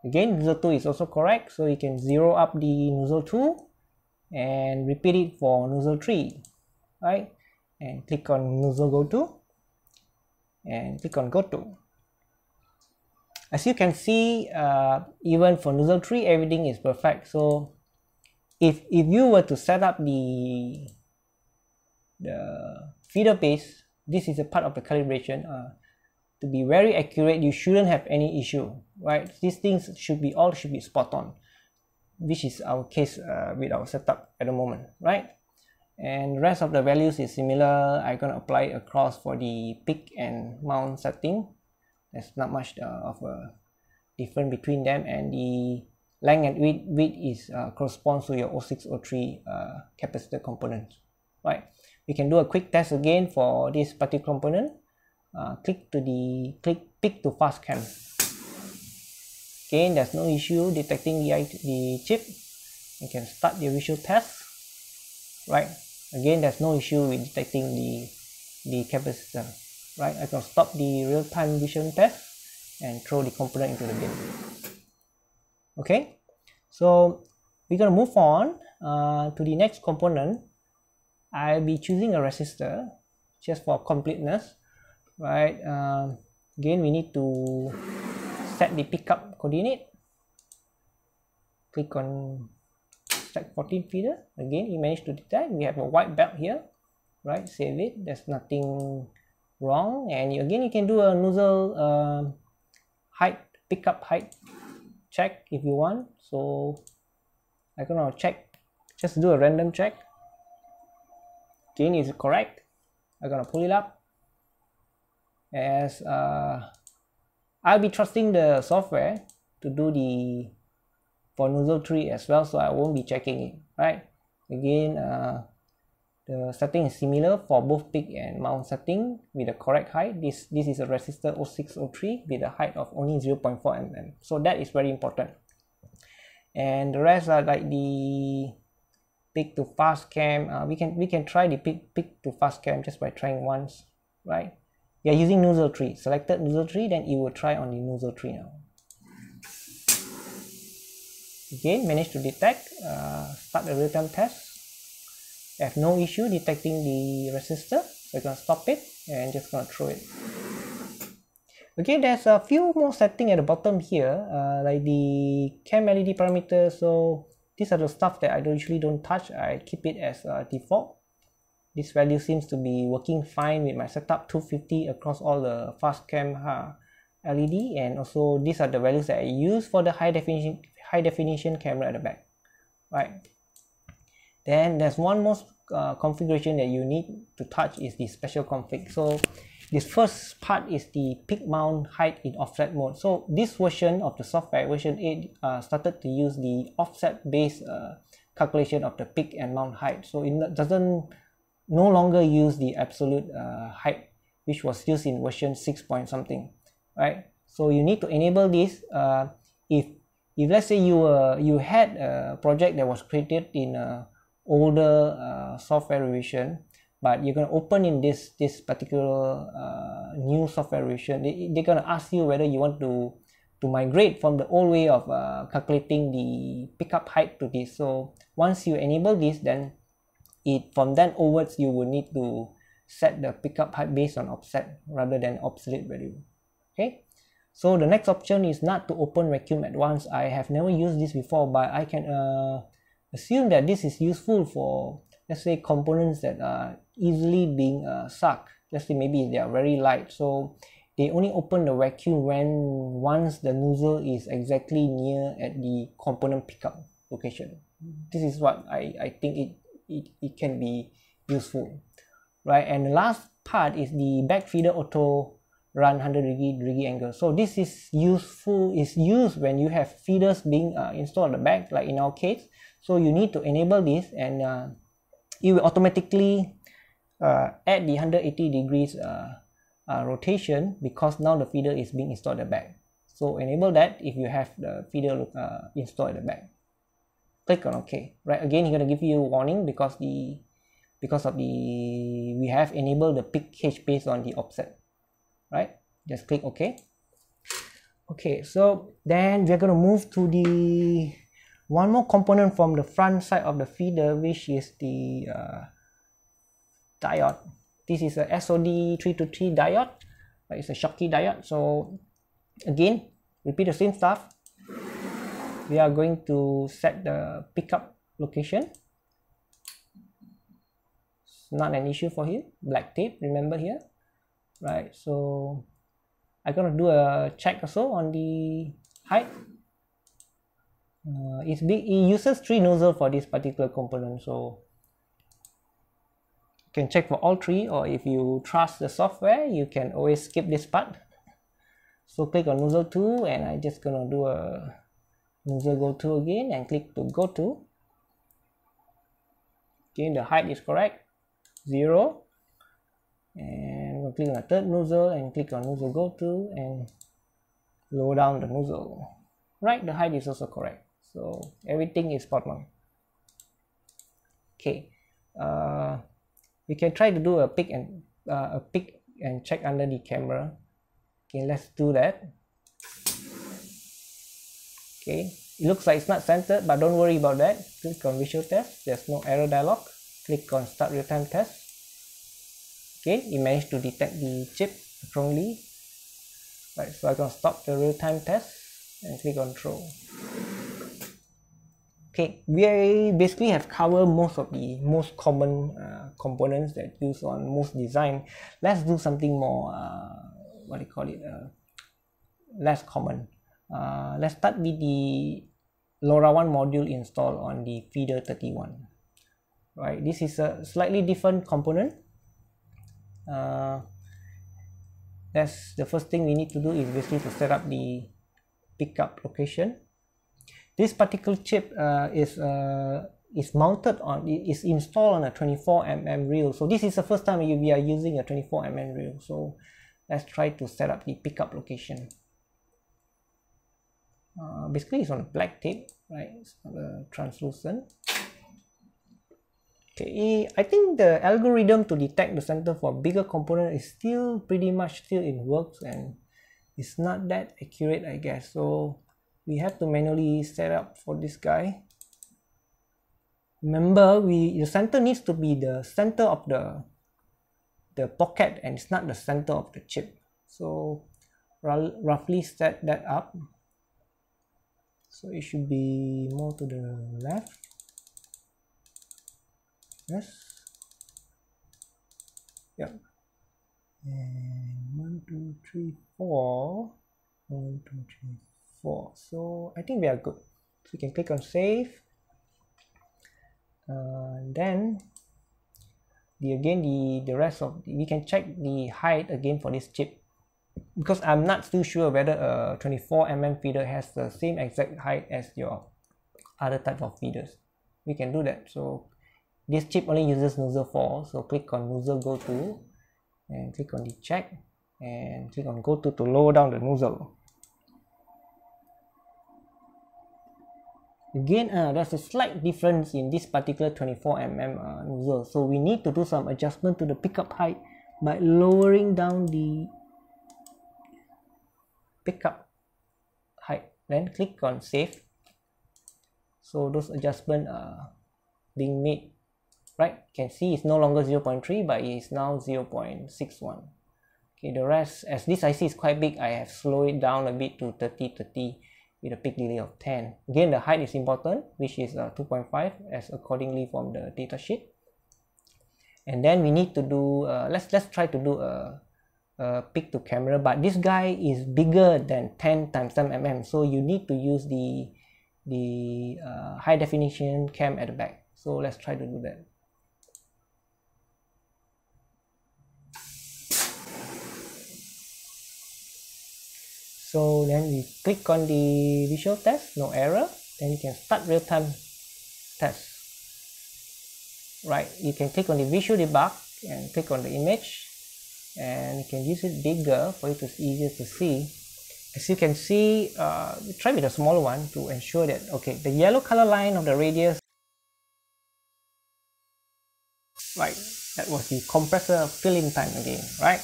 Again nozzle 2 is also correct so you can zero up the nozzle 2 and repeat it for nozzle 3 right? And click on nozzle go to and click on go to as you can see uh, even for nozzle 3 everything is perfect. So if if you were to set up the the feeder base this is a part of the calibration uh, to be very accurate you shouldn't have any issue right? These things should be all should be spot on which is our case uh, with our setup at the moment right? And rest of the values is similar. I'm gonna apply across for the peak and mount setting there's not much uh, of a difference between them and the length and width width is uh, corresponds to your 0603 uh, capacitor component right? We can do a quick test again for this particular component. Uh, click to the click pick to fast cam. Again there's no issue detecting the, the chip. You can start the visual test right? Again there's no issue with detecting the the capacitor right? I can stop the real-time vision test and throw the component into the bin. Okay? So we're to move on uh, to the next component. I'll be choosing a resistor just for completeness right? Um, again we need to set the pickup coordinate. Click on stack 14 feeder. Again he managed to detect. We have a white belt here right? Save it. There's nothing wrong and again you can do a nozzle uh, height pickup height check if you want. So I'm gonna check just do a random check. Again is correct? I'm gonna pull it up. As uh, I'll be trusting the software to do the for nozzle 3 as well so I won't be checking it right? Again uh, the setting is similar for both peak and mount setting with the correct height. This this is a resistor 0603 with a height of only 0.4 mm so that is very important. And the rest are like the peak to fast cam. Uh, we can we can try the peak peak to fast cam just by trying once right? We are using nozzle 3 selected nozzle 3 then it will try on the nozzle 3 now. Again managed to detect uh, start the real-time test I have no issue detecting the resistor I'm gonna stop it and just gonna throw it. Okay there's a few more setting at the bottom here uh, like the cam LED parameter. So these are the stuff that I usually don't touch. I keep it as default. This value seems to be working fine with my setup 250 across all the fast cam uh, LED and also these are the values that I use for the high definition high definition camera at the back right then there's one more uh, configuration that you need to touch is the special config. So this first part is the peak mount height in offset mode. So this version of the software version 8 uh, started to use the offset based uh, calculation of the peak and mount height. So it doesn't no longer use the absolute uh, height which was used in version 6 point something right? So you need to enable this uh, if if let's say you uh, you had a project that was created in a older uh, software revision but you're going to open in this this particular uh, new software revision. They, they're going to ask you whether you want to to migrate from the old way of uh, calculating the pickup height to this. So once you enable this then it from then onwards you will need to set the pickup height based on offset rather than absolute value. Okay? So the next option is not to open vacuum at once. I have never used this before but i can uh, assume that this is useful for let's say components that are easily being uh, sucked. Let's say maybe they are very light. So they only open the vacuum when once the nozzle is exactly near at the component pickup location. This is what i i think it it, it can be useful right? And the last part is the back feeder auto run 100 degree degree angle. So this is useful is used when you have feeders being uh, installed at the back like in our case so you need to enable this and uh, it will automatically uh, add the 180 degrees uh, uh, rotation because now the feeder is being installed at the back. So enable that if you have the feeder uh, installed at the back. Click on ok right again going to give you a warning because the because of the we have enabled the peak cage based on the offset. Right just click ok okay so then we're going to move to the one more component from the front side of the feeder which is the uh, diode. This is a SOD 323 diode it's a Schottky diode. So again repeat the same stuff. We are going to set the pickup location. It's not an issue for him. Black tape remember here. Right so I'm gonna do a check also on the height uh, it's big it uses three nozzle for this particular component so you can check for all three or if you trust the software you can always skip this part. So click on nozzle 2 and I just gonna do a nozzle go to again and click to go to. Okay the height is correct zero. And we'll click on the third nozzle and click on nozzle go to and lower down the nozzle. Right the height is also correct so everything is on. Okay uh, we can try to do a pick and uh, a pick and check under the camera. Okay let's do that. Okay it looks like it's not centered but don't worry about that. Click on visual test. There's no error dialog. Click on start real-time test. Okay it managed to detect the chip strongly. Right so i can stop the real-time test and click on throw okay we basically have covered most of the most common uh, components that use on most design. Let's do something more uh, what do you call it uh, less common. Uh, let's start with the LoRaWAN module installed on the feeder 31 right this is a slightly different component. Uh, that's the first thing we need to do is basically to set up the pickup location this particular chip uh, is uh, is mounted on is installed on a 24 mm reel. So this is the first time we are using a 24 mm reel. So let's try to set up the pickup location. Uh, basically it's on a black tape right? It's not translucent. Okay I think the algorithm to detect the center for bigger component is still pretty much still in works and it's not that accurate I guess. So we have to manually set up for this guy. Remember we the center needs to be the center of the the pocket and it's not the center of the chip. So roughly set that up. So it should be more to the left. Yes. Yep. And one two three four. One two three four. So I think we are good. So we can click on save. Uh, then the again the the rest of we can check the height again for this chip. Because I'm not still sure whether a 24 mm feeder has the same exact height as your other type of feeders. We can do that. So this chip only uses nozzle 4 so click on nozzle go to and click on the check and click on go to to lower down the nozzle again uh, there's a slight difference in this particular 24 mm uh, nozzle. So we need to do some adjustment to the pickup height by lowering down the pickup height. Then click on save. So those adjustments are being made right? You can see it's no longer 0.3 but it is now 0.61 okay the rest as this IC is quite big I have slowed it down a bit to 30 30 with a peak delay of 10 again the height is important which is uh, 2.5 as accordingly from the data sheet. And then we need to do uh, let's let's try to do a, a pick to camera but this guy is bigger than 10 times 10 mm so you need to use the the uh, high definition cam at the back. So let's try to do that so then we click on the visual test no error. Then you can start real-time test. Right you can click on the visual debug and click on the image. And you can use it bigger for it to easier to see. As you can see uh, try with a smaller one to ensure that okay the yellow color line of the radius. Right that was the compressor filling time again right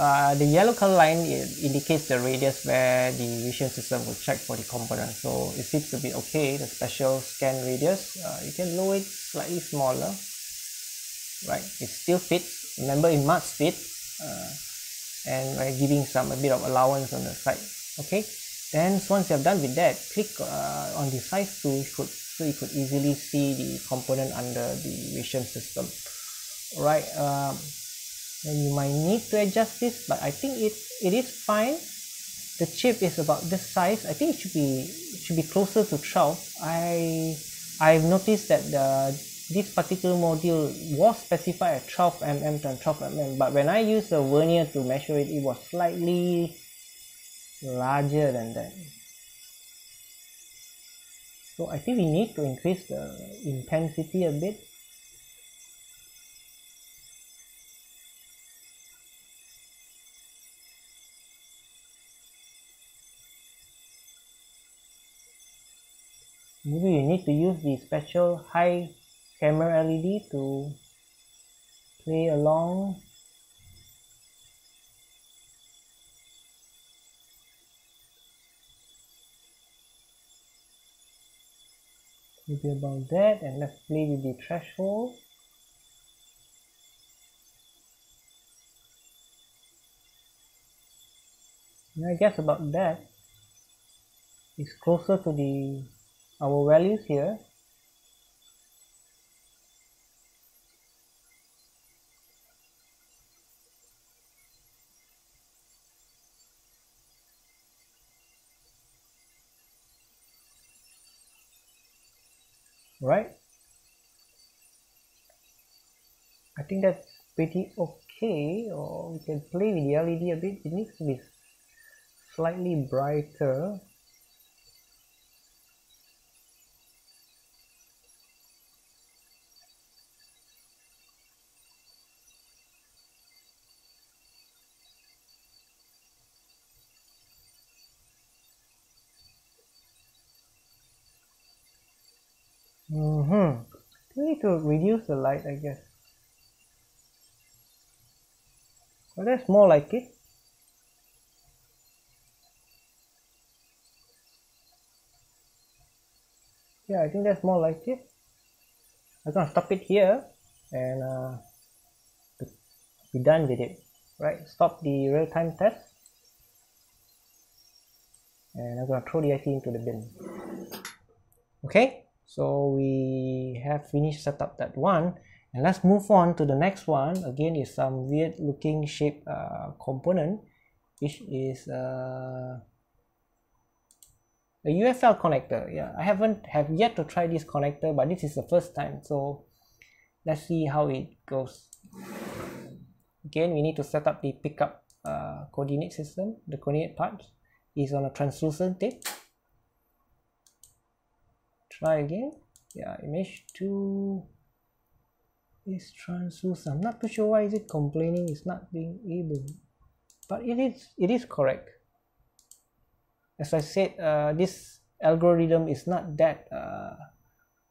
uh, the yellow color line indicates the radius where the vision system will check for the component. So it seems to be okay, the special scan radius. Uh, you can lower it slightly smaller. Right, it still fits. Remember, it must fit. Uh, and we're giving some a bit of allowance on the side. Okay. Then once you have done with that, click uh, on the size tool could, so you could easily see the component under the vision system. Right. Um, then you might need to adjust this but I think it it is fine. The chip is about this size. I think it should be it should be closer to 12 I I've noticed that the this particular module was specified at 12 mm to 12 mm but when I use a vernier to measure it it was slightly larger than that. So I think we need to increase the intensity a bit maybe you need to use the special high camera LED to play along. Maybe about that and let's play with the threshold. And I guess about that is closer to the our values here. Right? I think that's pretty okay or we can play with the LED a bit. It needs to be slightly brighter Mm-hmm. We to reduce the light, I guess. Well, that's more like it. Yeah, I think that's more like it. I'm gonna stop it here and uh, be done with it. Right, stop the real-time test. And I'm gonna throw the IC into the bin. Okay so we have finished setup that one. And let's move on to the next one. Again is some weird looking shape uh, component which is uh, a UFL connector. Yeah I haven't have yet to try this connector but this is the first time. So let's see how it goes. Again we need to set up the pickup uh, coordinate system. The coordinate part is on a translucent tape try again. Yeah image 2 is translucent. I'm not too sure why is it complaining it's not being able but it is it is correct. As i said uh, this algorithm is not that uh,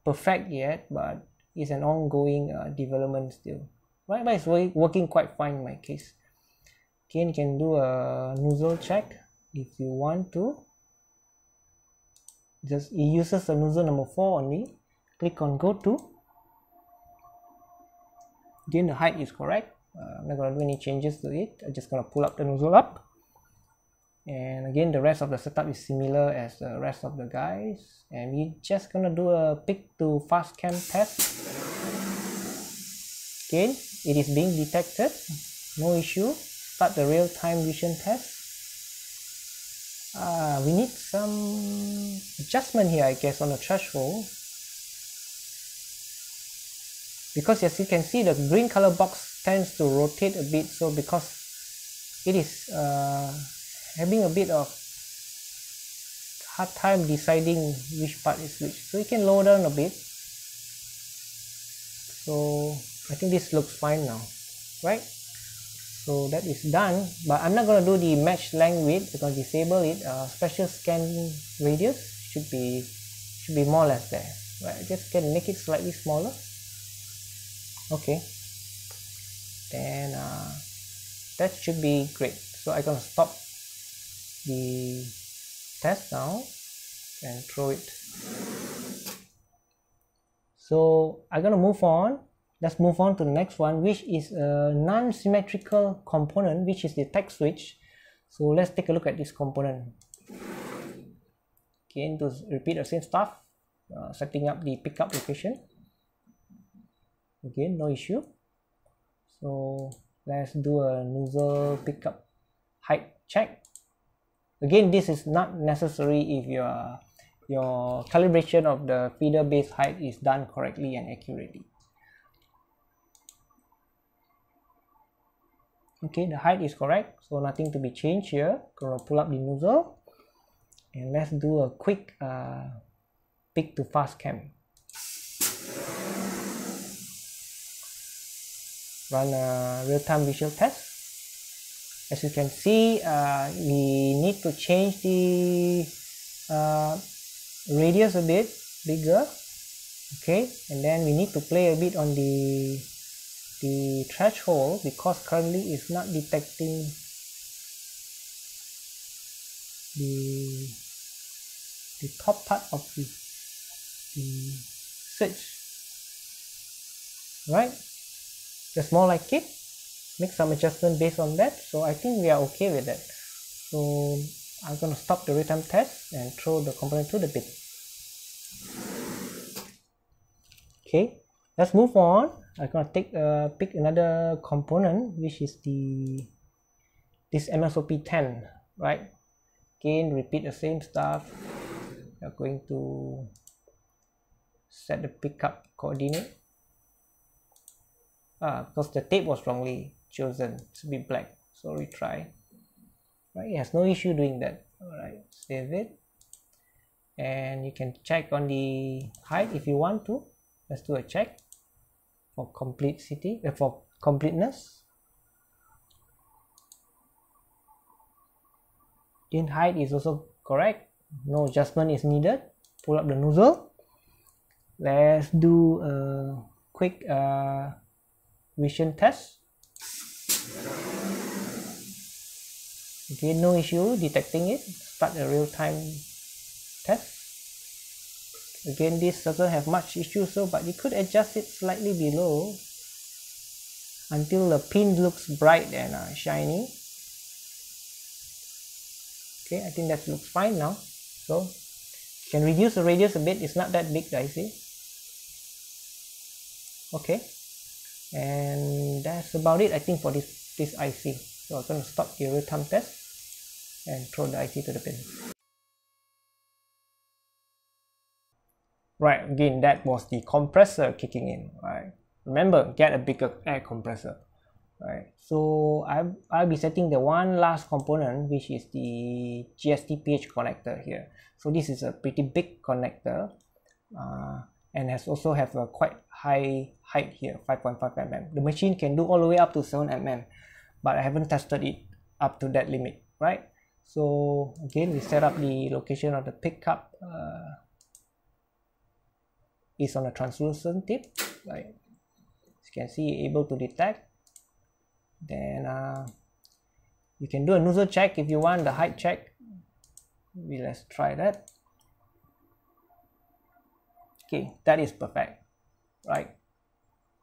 perfect yet but it's an ongoing uh, development still. Right but it's working quite fine in my case. Again you can do a nozzle check if you want to just it uses the nozzle number 4 only. Click on go to. Again the height is correct. Uh, I'm not to do any changes to it. I'm just to pull up the nozzle up. And again the rest of the setup is similar as the rest of the guys. And we're just gonna do a pick to fast cam test. Again it is being detected. No issue. Start the real-time vision test uh, we need some adjustment here I guess on the threshold. Because as you can see the green color box tends to rotate a bit so because it is uh, having a bit of hard time deciding which part is which. So you can lower down a bit. So I think this looks fine now. Right so that is done. But I'm not going to do the match length width because disable it uh, special scan radius should be should be more or less there. Right I just can make it slightly smaller. Okay. Then uh, that should be great. So I'm gonna stop the test now and throw it. So I'm gonna move on let's move on to the next one which is a non-symmetrical component which is the text switch. So let's take a look at this component. Again to repeat the same stuff uh, setting up the pickup location. Again no issue. So let's do a nozzle pickup height check. Again this is not necessary if you are your calibration of the feeder base height is done correctly and accurately okay the height is correct. So nothing to be changed here. Gonna pull up the nozzle. And let's do a quick uh, peak to fast cam. Run a real-time visual test. As you can see uh, we need to change the uh, radius a bit bigger. Okay and then we need to play a bit on the the threshold because currently it's not detecting the the top part of the the switch right? Just more like it. Make some adjustment based on that. So I think we are okay with that. So I'm going to stop the real-time test and throw the component to the bin. Okay. Let's move on I'm to take uh, pick another component which is the this MSOP 10 right? Again repeat the same stuff. We're going to set the pickup coordinate. Ah, because the tape was wrongly chosen. To be black. So retry right it has no issue doing that. All right save it. And you can check on the height if you want to. Let's do a check for complexity uh, for completeness. In height is also correct. No adjustment is needed. Pull up the nozzle. Let's do a quick uh, vision test. Okay no issue detecting it. Start a real-time test again this doesn't have much issue so but you could adjust it slightly below until the pin looks bright and uh, shiny. Okay I think that looks fine now. So you can reduce the radius a bit. It's not that big I see. Okay. And that's about it I think for this this IC so I'm going to stop the real-time test and throw the IC to the bin right again that was the compressor kicking in right? Remember get a bigger air compressor right? So I'll, I'll be setting the one last component which is the JST-PH connector here. So this is a pretty big connector uh, and has also have a quite high height here 5.5 mm. The machine can do all the way up to 7 mm but I haven't tested it up to that limit right? So again we set up the location of the pickup uh, is on a translucent tip as you can see able to detect. Then uh, you can do a nozzle check if you want the height check. We let's try that. Okay that is perfect right?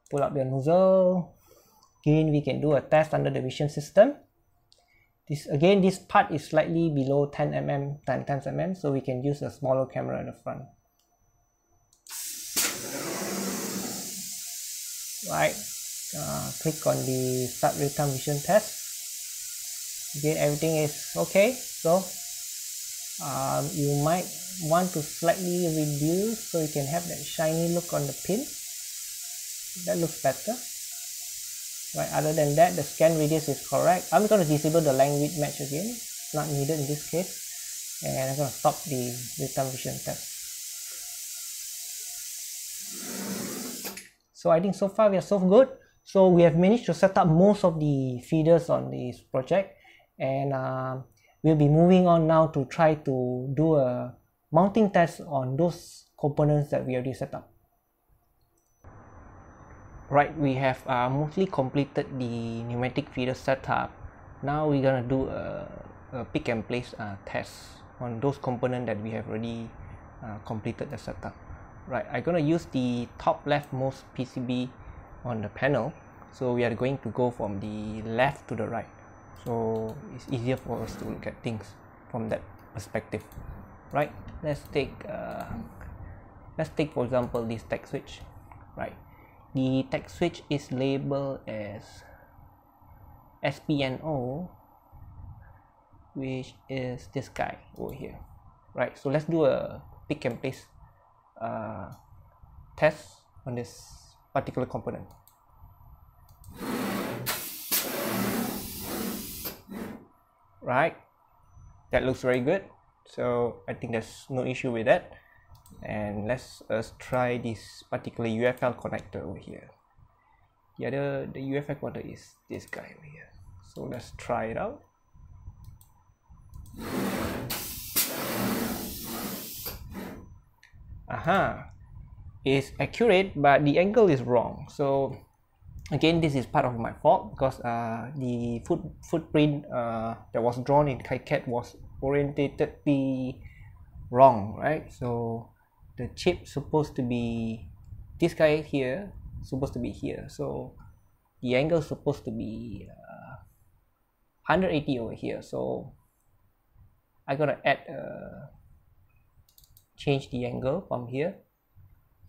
Pull up the nozzle. Again we can do a test under the vision system. This again this part is slightly below 10 mm 10 10 mm so we can use a smaller camera in the front right. Uh, click on the start real-time vision test. Again everything is okay. So um, you might want to slightly reduce so you can have that shiny look on the pin. That looks better. Right other than that the scan radius is correct. I'm going to disable the width match again. It's not needed in this case. And I'm going to stop the real-time vision test so I think so far we are so good. So we have managed to set up most of the feeders on this project. And uh, we'll be moving on now to try to do a mounting test on those components that we already set up. Right we have uh, mostly completed the pneumatic feeder setup. Now we're gonna do a, a pick and place uh, test on those components that we have already uh, completed the setup right I'm gonna use the top leftmost PCB on the panel. So we are going to go from the left to the right. So it's easier for us to look at things from that perspective. Right let's take uh, let's take for example this tech switch. Right the tech switch is labeled as SPNO which is this guy over here. Right so let's do a pick and place uh, test on this particular component. Right? That looks very good. So I think there's no issue with that. And let's us try this particular UFL connector over here. The other the UFL connector is this guy over here. So let's try it out aha. Is accurate but the angle is wrong. So again this is part of my fault because uh, the foot footprint uh, that was drawn in KiCad was orientatedly wrong right? So the chip supposed to be this guy here supposed to be here. So the angle supposed to be uh, 180 over here. So I gotta add uh, change the angle from here.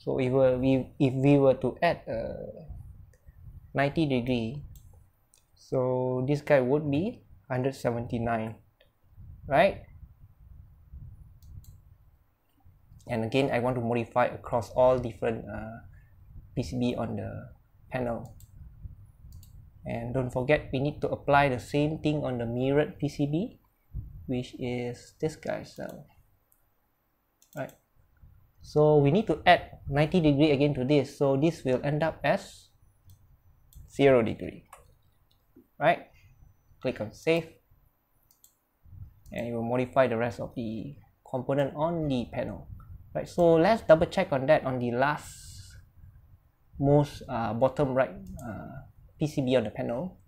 So if we if we were to add uh, 90 degree so this guy would be 179 right? And again I want to modify across all different uh, PCB on the panel. And don't forget we need to apply the same thing on the mirrored PCB which is this guy so so we need to add 90 degree again to this. So this will end up as 0 degree. Right? Click on save. And it will modify the rest of the component on the panel. Right so let's double check on that on the last most uh, bottom right uh, PCB on the panel.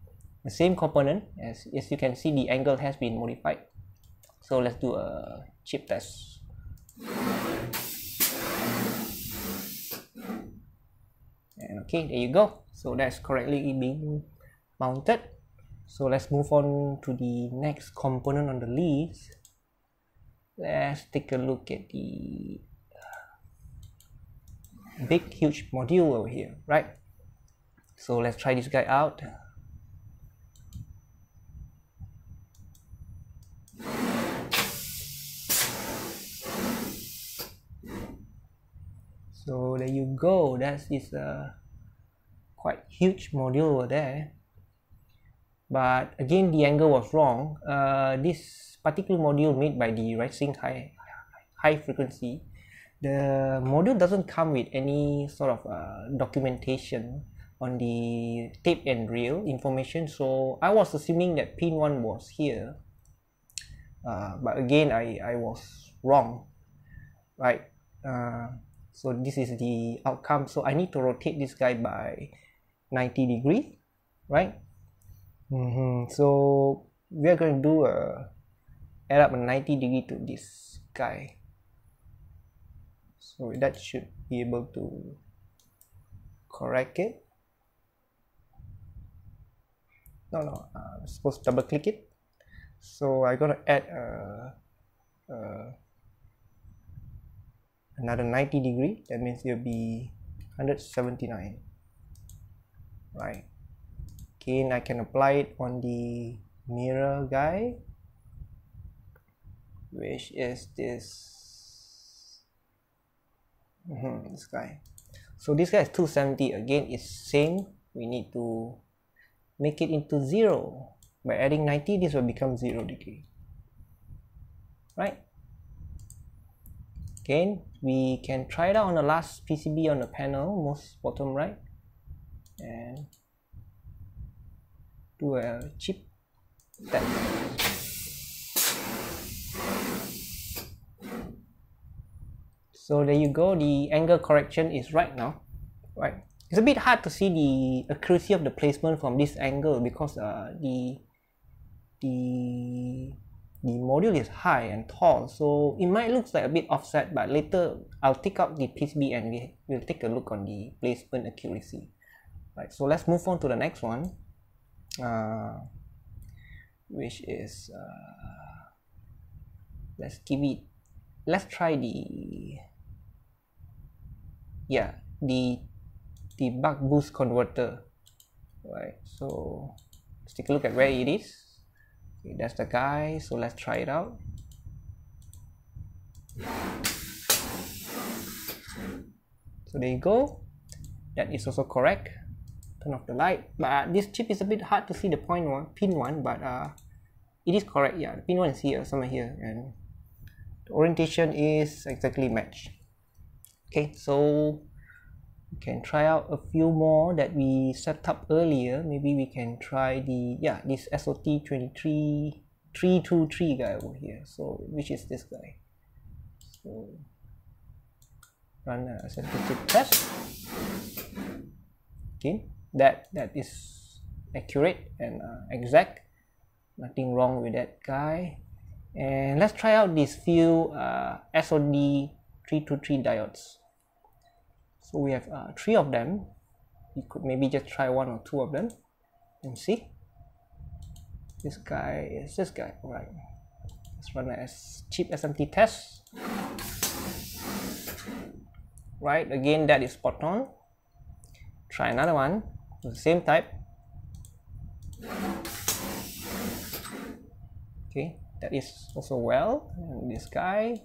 The same component as, as you can see the angle has been modified. So let's do a chip test and okay there you go. So that's correctly being mounted. So let's move on to the next component on the list. Let's take a look at the uh, big huge module over here right? So let's try this guy out so there you go. That is a quite huge module over there. But again the angle was wrong. Uh, this particular module made by the rising high high frequency the module doesn't come with any sort of uh, documentation on the tape and reel information. So I was assuming that pin 1 was here. Uh, but again I, I was wrong. Right. Uh, so this is the outcome. So I need to rotate this guy by 90 degree right? Mm -hmm. so we are going to do a add up a 90 degree to this guy. So that should be able to correct it. No no I'm supposed to double click it. So I'm gonna add a, a another 90 degree that means it'll be 179 right. Again I can apply it on the mirror guy which is this mm -hmm, this guy. So this guy is 270 again is same. We need to make it into zero. By adding 90 this will become zero degree. Right again we can try it out on the last PCB on the panel most bottom right. And do a chip test so there you go the angle correction is right now right? It's a bit hard to see the accuracy of the placement from this angle because uh, the the the module is high and tall so it might look like a bit offset but later I'll take out the PCB and we will take a look on the placement accuracy. Right so let's move on to the next one uh, which is uh, let's give it let's try the yeah the the buck boost converter. Right so let's take a look at where it is okay, that's the guy so let's try it out. So there you go. That is also correct. Turn off the light. But this chip is a bit hard to see the point one pin one but uh, it is correct yeah. The pin one is here somewhere here and the orientation is exactly matched. Okay so we can try out a few more that we set up earlier. Maybe we can try the yeah this SOT 23 323 guy over here. So which is this guy? So run a sensitive test. Okay that that is accurate and uh, exact. Nothing wrong with that guy. And let's try out these few uh, SOD 323 diodes so we have uh, three of them. You could maybe just try one or two of them and see. This guy is this guy. Right. Let's run a cheap SMT test. Right again that is spot on. Try another one the same type. Okay that is also well. And this guy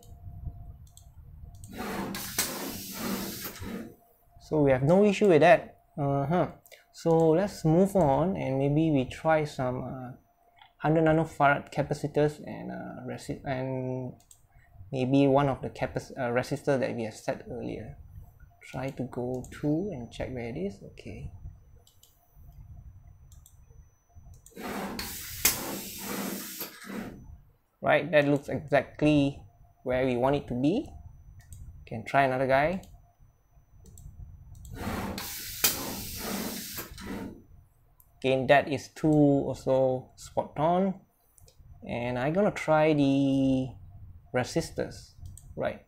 so we have no issue with that. Uh-huh. So let's move on and maybe we try some uh, 100 nanofarad capacitors and uh, resi and maybe one of the capac uh, resistor that we have set earlier. Try to go to and check where it is. Okay. Right that looks exactly where we want it to be. Can try another guy again that is two also spot on. And I'm gonna try the resistors right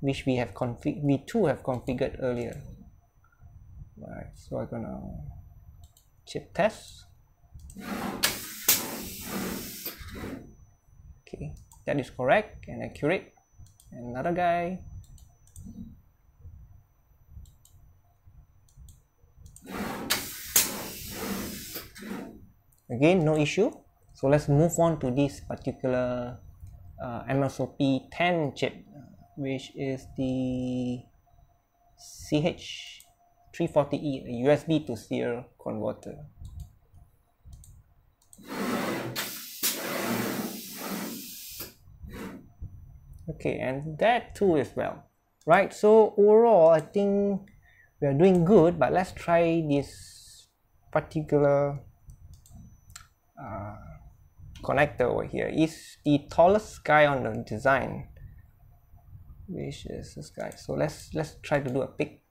which we have config we too have configured earlier. Right so I'm gonna chip test. Okay that is correct and accurate. Another guy again no issue. So let's move on to this particular uh, MSOP 10 chip which is the CH340E USB to serial converter. Okay and that too as well right? So overall I think we are doing good but let's try this particular uh, connector over here is the tallest guy on the design which is this guy. So let's let's try to do a pick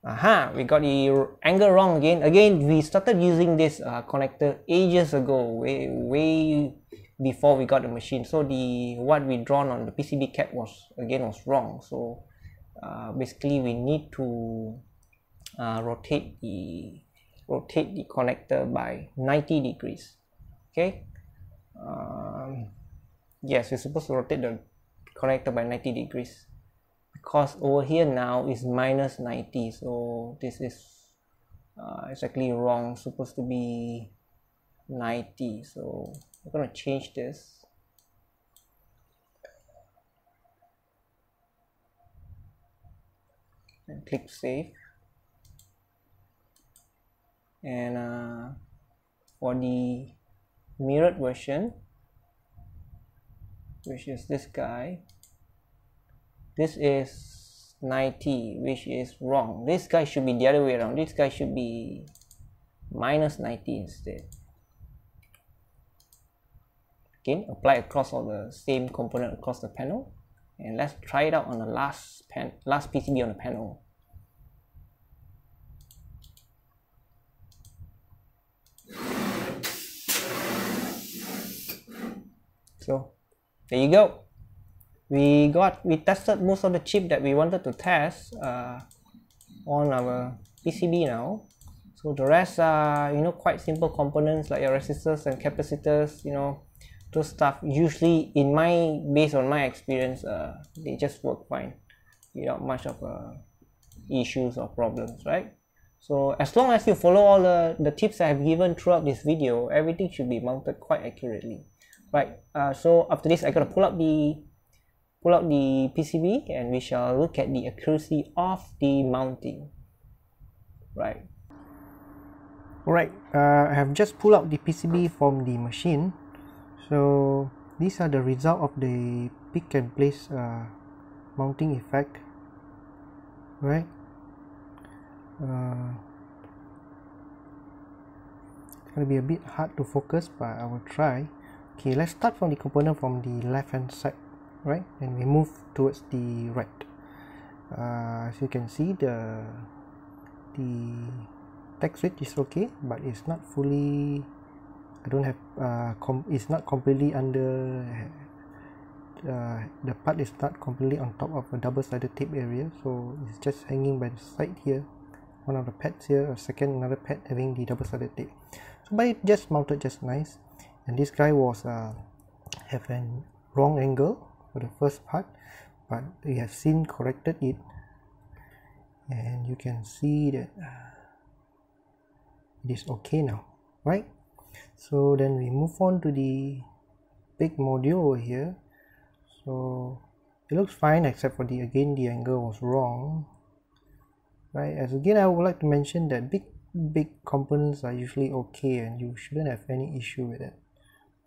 aha we got the angle wrong again. Again we started using this uh, connector ages ago way way before we got the machine. So the what we drawn on the PCB cap was again was wrong. So uh, basically we need to uh, rotate the rotate the connector by 90 degrees. Okay? Um, yes we're supposed to rotate the connector by 90 degrees. Because over here now is minus 90 so this is uh, exactly wrong. Supposed to be 90 so I'm gonna change this. And click save. And uh, for the mirrored version which is this guy this is 90 which is wrong. This guy should be the other way around. This guy should be minus 90 instead again apply across all the same component across the panel and let's try it out on the last pen last PCB on the panel. So there you go. We got we tested most of the chip that we wanted to test uh, on our PCB now. So the rest are you know quite simple components like your resistors and capacitors you know those stuff usually in my based on my experience uh, they just work fine without much of uh, issues or problems right? So as long as you follow all the, the tips I have given throughout this video everything should be mounted quite accurately right? Uh, so after this I'm gonna pull out the pull out the PCB and we shall look at the accuracy of the mounting right? Alright, uh, I have just pulled out the PCB from the machine. So these are the result of the pick and place uh, mounting effect. Right. Uh, it's gonna be a bit hard to focus, but I will try. Okay, let's start from the component from the left hand side, right? And we move towards the right. Uh, as you can see, the the text switch is okay but it's not fully I don't have uh, com it's not completely under uh, the part is not completely on top of a double-sided tape area. So it's just hanging by the side here one of the pads here a second another pad having the double-sided tape. So but it just mounted just nice. And this guy was uh, have an wrong angle for the first part but we have seen corrected it. And you can see that uh, it is okay now right so then we move on to the big module over here. So it looks fine except for the again the angle was wrong. Right as again I would like to mention that big big components are usually okay and you shouldn't have any issue with it.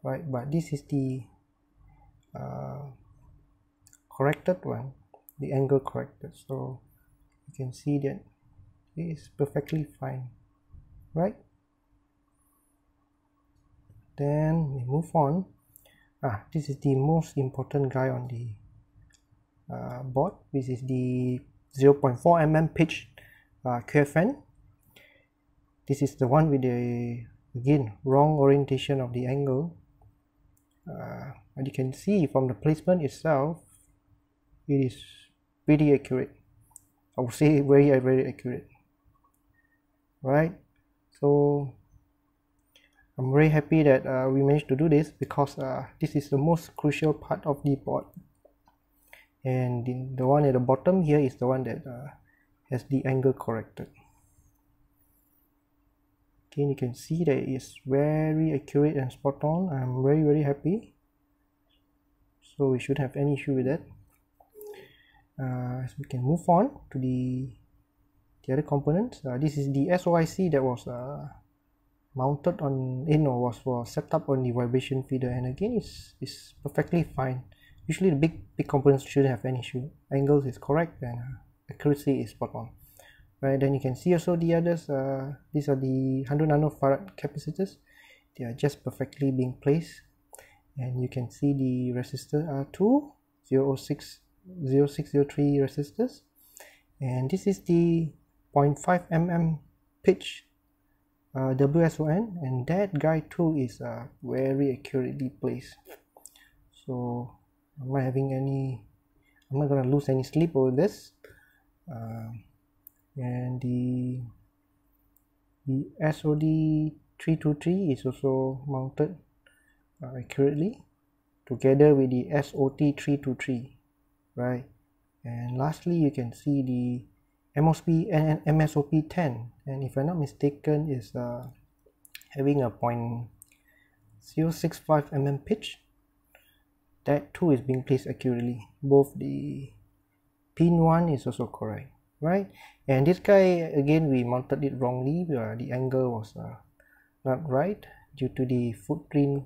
Right but this is the uh, corrected one the angle corrected. So you can see that it is perfectly fine. Right then we move on. Ah this is the most important guy on the uh, board. This is the 0.4 mm pitch uh, QFN this is the one with the again wrong orientation of the angle. Uh, and you can see from the placement itself it is pretty accurate. I would say very very accurate. Right? So I'm very happy that uh, we managed to do this because uh, this is the most crucial part of the board. And the, the one at the bottom here is the one that uh, has the angle corrected. Again you can see that it's very accurate and spot on. I'm very very happy. So we should have any issue with that. Uh, so we can move on to the the other components. Uh, this is the SOIC that was uh, mounted on in or was, was set up on the vibration feeder and again it's, it's perfectly fine. Usually the big big components shouldn't have any issue. Angles is correct and uh, accuracy is spot on. Right then you can see also the others uh, these are the 100 nanofarad capacitors. They are just perfectly being placed. And you can see the resistor R2 06 0603 resistors. And this is the 0.5 mm pitch uh, WSON and that guy too is uh, very accurately placed. So I'm not having any I'm not gonna lose any sleep over this. Uh, and the the SOD 323 is also mounted uh, accurately together with the SOT 323 right? And lastly you can see the MOSP and MSOP 10 and if I'm not mistaken is uh, having a point 065 mm pitch that too is being placed accurately. Both the pin 1 is also correct right? And this guy again we mounted it wrongly. Uh, the angle was uh, not right due to the footprint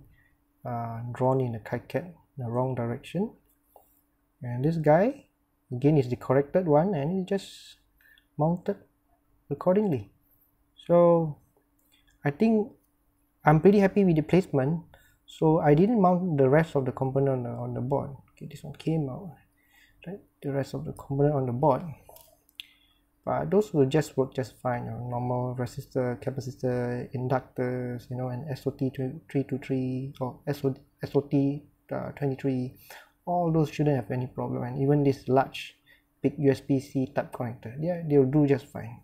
uh, drawn in the KiCad in the wrong direction. And this guy again is the corrected one and it just mounted accordingly so I think I'm pretty happy with the placement. So I didn't mount the rest of the component on the, on the board. Okay this one came out right? The rest of the component on the board. But those will just work just fine you know, normal resistor capacitor inductors you know and SOT 323 or SOT, uh, 23 all those shouldn't have any problem. And even this large big USB-C type connector yeah they'll do just fine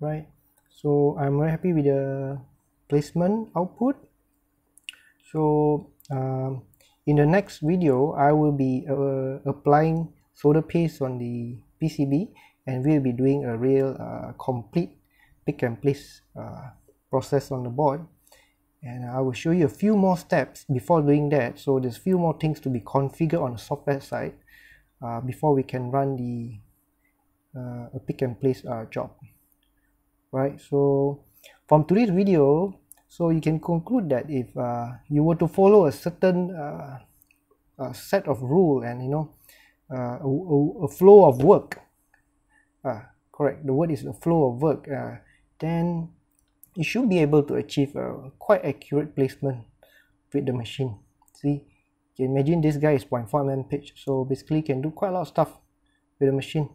right so I'm very happy with the placement output. So um, in the next video I will be uh, applying solder paste on the PCB and we'll be doing a real uh, complete pick and place uh, process on the board. And I will show you a few more steps before doing that. So there's few more things to be configured on the software side uh, before we can run the uh, pick and place uh, job right? So from today's video so you can conclude that if uh, you were to follow a certain uh, a set of rule and you know uh, a, a, flow of work uh, correct the word is a flow of work uh, then you should be able to achieve a quite accurate placement with the machine. See you imagine this guy is 0.4 mm pitch so basically can do quite a lot of stuff with the machine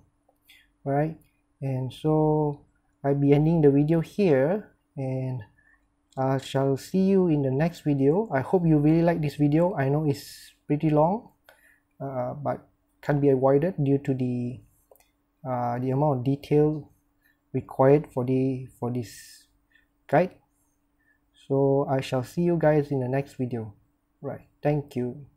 right? And so I'll be ending the video here and I shall see you in the next video. I hope you really like this video. I know it's pretty long uh, but can be avoided due to the uh, the amount of detail required for the for this guide. So I shall see you guys in the next video. Right. Thank you